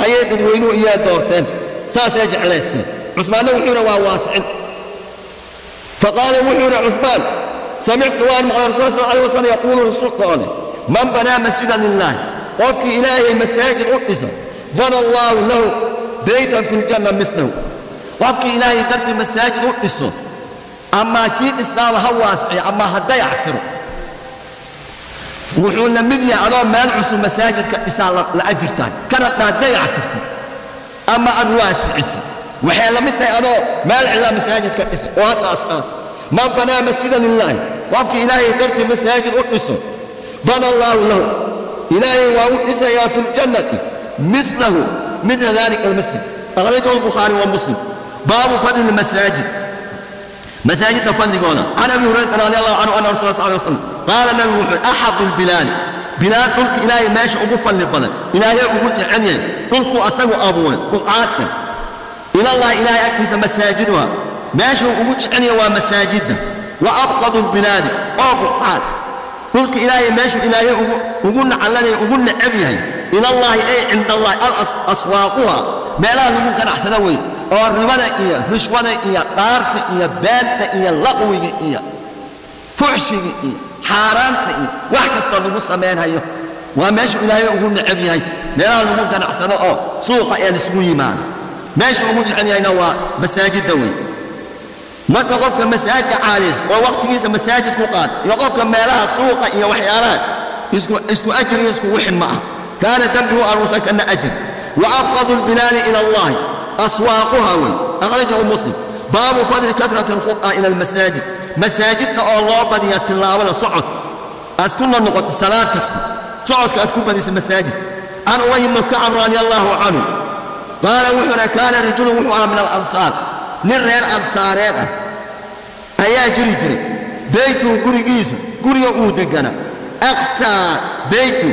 ayay dadweynuhu iyaa doorteen saasay jeclaysteen cusmaanna wuxuuna waa waasicin faqaala wuxuuna cusmaan samictu waan maqlay rasul sal alay wasalam yaquulu rasuulka oo leh man banaa masjidan lilaahi qofkii ilaahay masaajid u dhisa bana allaahu lahu beytan fi ljanna milahu qofkii ilaahay dartii masaajid u dhiso amaa kii dhisnaaba ha waasiciyo ama ha dayactiro وحول نمد يا عرام ما نعص المساجد كإسالة لأجرتان كانت نادية عكرتي أما أرواس عتي وحيلا متنا يا ما العلا مساجد كإسالة وهذا أساس ما بنا مسجدا لله. وفق إلهي ترك مساجد أقنصه ظن الله له. إلهي وأقنصه يا في الجنة. مثله مثل ذلك المسجد. أغريته البخاري ومسلم. باب فضل المساجد. Masaajidda fadligooda can abi hurayrata radi allahu canhu ana rasul sal alay wasalam qaala nabigu wuxuu axabu lbilaadi bilaad dhulka ilaahay meesha ugu fadli badan ilaahay ugu jecel yahay. Dhulku asagu abuuray buqcaadka ilallahi ilaahay agtiisa masaajiduha meeshuu ugu jecel yahay waa masaajidda. Wa abqadu lbilaadi oo buqcaad dhulka ilaahay meeshuu ilaahay ugu nacalanaya ugu necab yahay. Ilallahi ay cinda allahi alaswaaquha meelaha lagu ganacsada weye أرمنا إياه هشوانا إياه قارت إياه بانت إياه لقوي إياه فحشي إياه حارانت إياه وحكست الله مسامين هاي. وماش إلهي أقول نعبي هاي. لا أقول كان أحسن. أو سوق إياه لسوي إيمان. ماش أقول يعني هاي نوا مساجد دوي. ما تقف كم مساجد عالس ووقت يس مساجد فقط يقف كم مالها سوق إياه وحيارات. يسكو يسكو أجر يسكو وحن معه كان تبلو أروسك أن أجر. وأبغض البلاد إلى الله. Aswaaquha wey akhrajahu muslim baabu fadli katrati alkhud'a ila almasaajid masaajidka oo loo badiya tillaabada socod askuna noqoto salaad kasta socodka aad ku badisa masaajid can ubay ibnu kacab radi allahu canhu qaala wuxuuna kaana rajulun wuxuu ahaa min alansaar nin reer ansaareed ah ayaa jiri jiray beytuhu gurigiisa guriga uu degana aqsaa beytu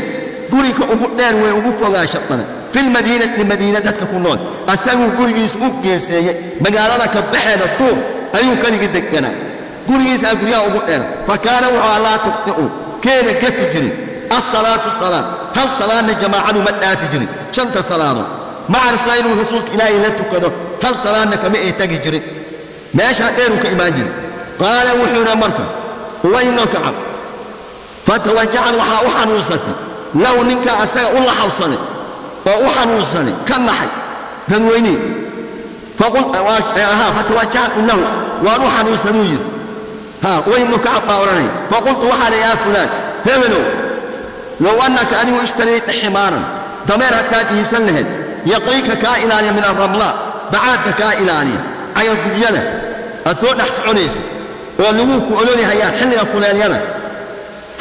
guriga ugu dheer wey ugu fogaansha badan filmadiinati madiina dadka ku nool. Asaguu gurigiisa u geeseeyey magaalada ka baxeeda duur ayuu keligii deganaa gurigiisaa guryaha ugu dheera fa kaana wuxuu laa tuqdi'u keena gafi jirin asalaatu salaad hal salaadna jamaacadu ma dhaafi jirin. Shanta salaadood maca rasuula inuu rasuulka ilaahay la tukado. Hal salaadna kama ay tagi jirin. Meeshaa dheeruu ka imaan jirin. Qaala wuxuuna marka ubay ibnu kacab fatawajacan waxaa u xanuunsatay. Lahu ninkaa asaga u laxawsaday oo u xanuunsaday ka naxay dadweynihii fatawajactu lahu waan u xanuunsaduu yidhi ha ubay ibnu kacab baa odhanaya faqultu waxaa la yaa fulaan hebelow low annaka adigu ishtarayta ximaaran dameer haddaad iibsan lahayd yaqiika kaa ilaaliya min alramlaa bacaadka kaa ilaaliya cayagubyada aad soo dhex soconaysa oo laguu ku ololihayaan xilliga kuleelyada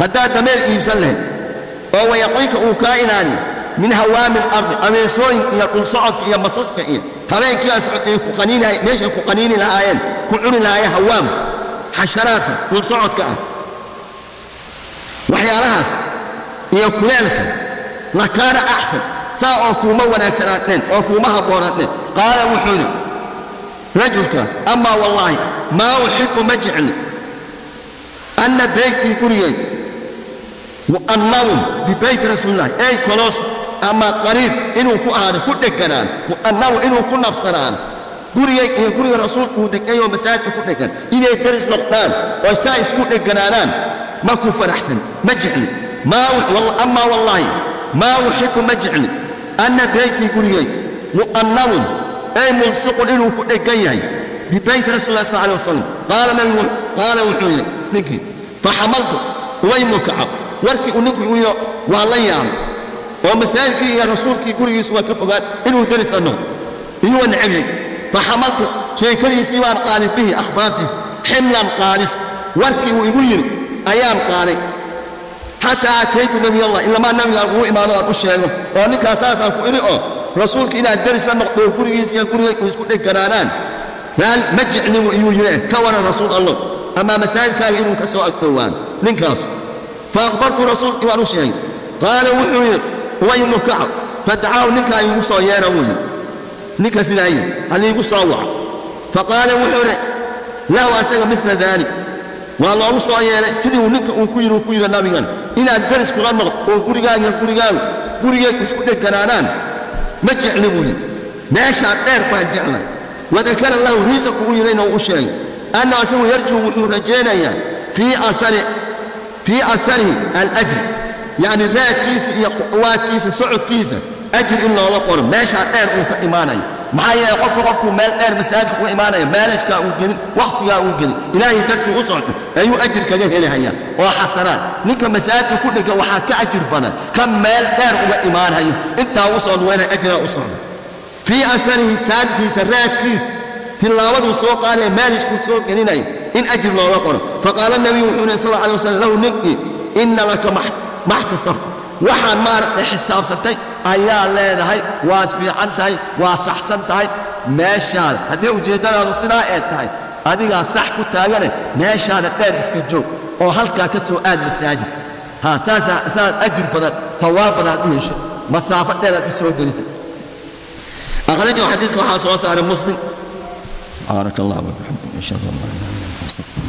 haddaad dameer iibsan lahayd oo wayaqiika uu kaa ilaaliya min hawaami alardi abeesooyin iyo dhulsocodka iyo masaska iyo habeenkiiaa socotay ku qaniinahay meeshay ku qaniini lahaayeen ku cuni lahaayeen hawaam xasharaadka dhulsocodka ah waxyaalahaas iyo kuleelka lakaana axsan saa oo kuuma wanaagsanaadneen oo kuuma habboonaadneen qaala wuxuu idhi rajulka amaa wallaahi maa uxibu ma jecli anna beytii gurigay mu'annabun bibeyti rasuulillahi ey kolos أما قريب إنه فؤاد كل كنان وأنه إنه كل نفسران كوريا إيه كوريا رسول كوريا كوريا أيوة مسألة كوريا كان إلى درس نقطان وسائس كوريا كنانان ما كفر أحسن ما جعلي. ما والله أما والله ما وحيك ما جعلي. أن بيتي كوريا وأنا أي ملصق إنه كوريا كنان ببيت رسول الله صلى الله عليه وسلم. قال من و... قال وحيك نكي. فحملته ويمكعب. وركي ونكي وعليان ومسالكي يا رسول كي يقول يسوى كفوات إنه درس أنه. هو نعمه فحملت شيء كذي سوى قاري فيه احفاظي حملا قارس وركي ويقول أيام قاري حتى أتيت نبي الله. إلا ما نبي الله ما له الشيء وانك أساسا فؤري آه رسول كي لا درس أنه قول كوري يسوى كوري يسوى كرانان قال مجعني ويقول كون رسول الله. أما مسالك قال إنه كسوى كفوات لنكاس فأخبرت رسول كي قال وحوير ninkaas fa akhbartu rasuulkii baan u sheegay qaala wuxuu yidhi ubay ibnu kacab fadacaahu ninkaa iigu soo yeera wuu yidhi ninka sidaa yidhi haliigu soo waco faqaala wuxuu yidhi lahu asaga mila daalik waa loogu soo yeelay sidii uu ninka uu ku yidhi uu ku yidhi nabigan inaad deris kula noqdo oo gurigaaga gurigaagu gurigeed isku dheganaanaan ma jecli buu yidhi meeshaa dheer baan jeclay wadakara lahu riisaku u yidhayna uu u sheegay anna asagu yarjuu wuxuu rajaynayaa fii aari fii aarihi alajr يعني لا كيس يا قوات كيس سعود كيس. أجل ان الله قر ماشي على الاير وانت إيماني. معايا قف قف مال اير مساج وايماني مالك كأوجين وقت يا وجل إلهي تك وصعد اي اجر كان هنا هيا. وحسنات نك مساج كلك وحا كاجر بنا. كم مال اير وايمان هي إنت وصل وأنا أجل أصلا في أثر انسان في سرات كيس. تلاوه سوق قال مالك سوق هنا إن أجل الله قر فقال النبي صلى الله عليه وسلم له نك إن لك محمد maxtasab waxaad maaragtay xisaabsantay ayaa leedahay waad fiican tahay waad saxsan tahay meeshaada haddii ujeeddadaadu sidaa eed tahay adigaa sax ku taagane meeshaada dheer iska joog oo halkaa ka soo aad masaajid. Haa saasaa saaad ajir badan tawaab badan aad u hesho masaafo dheer aad u gelisay. Akhrajahu xadiiska waxaa soo saaray muslim. Baaraka allah wabixamdik ashhadu an laa ilaha illa anta astaghfiruka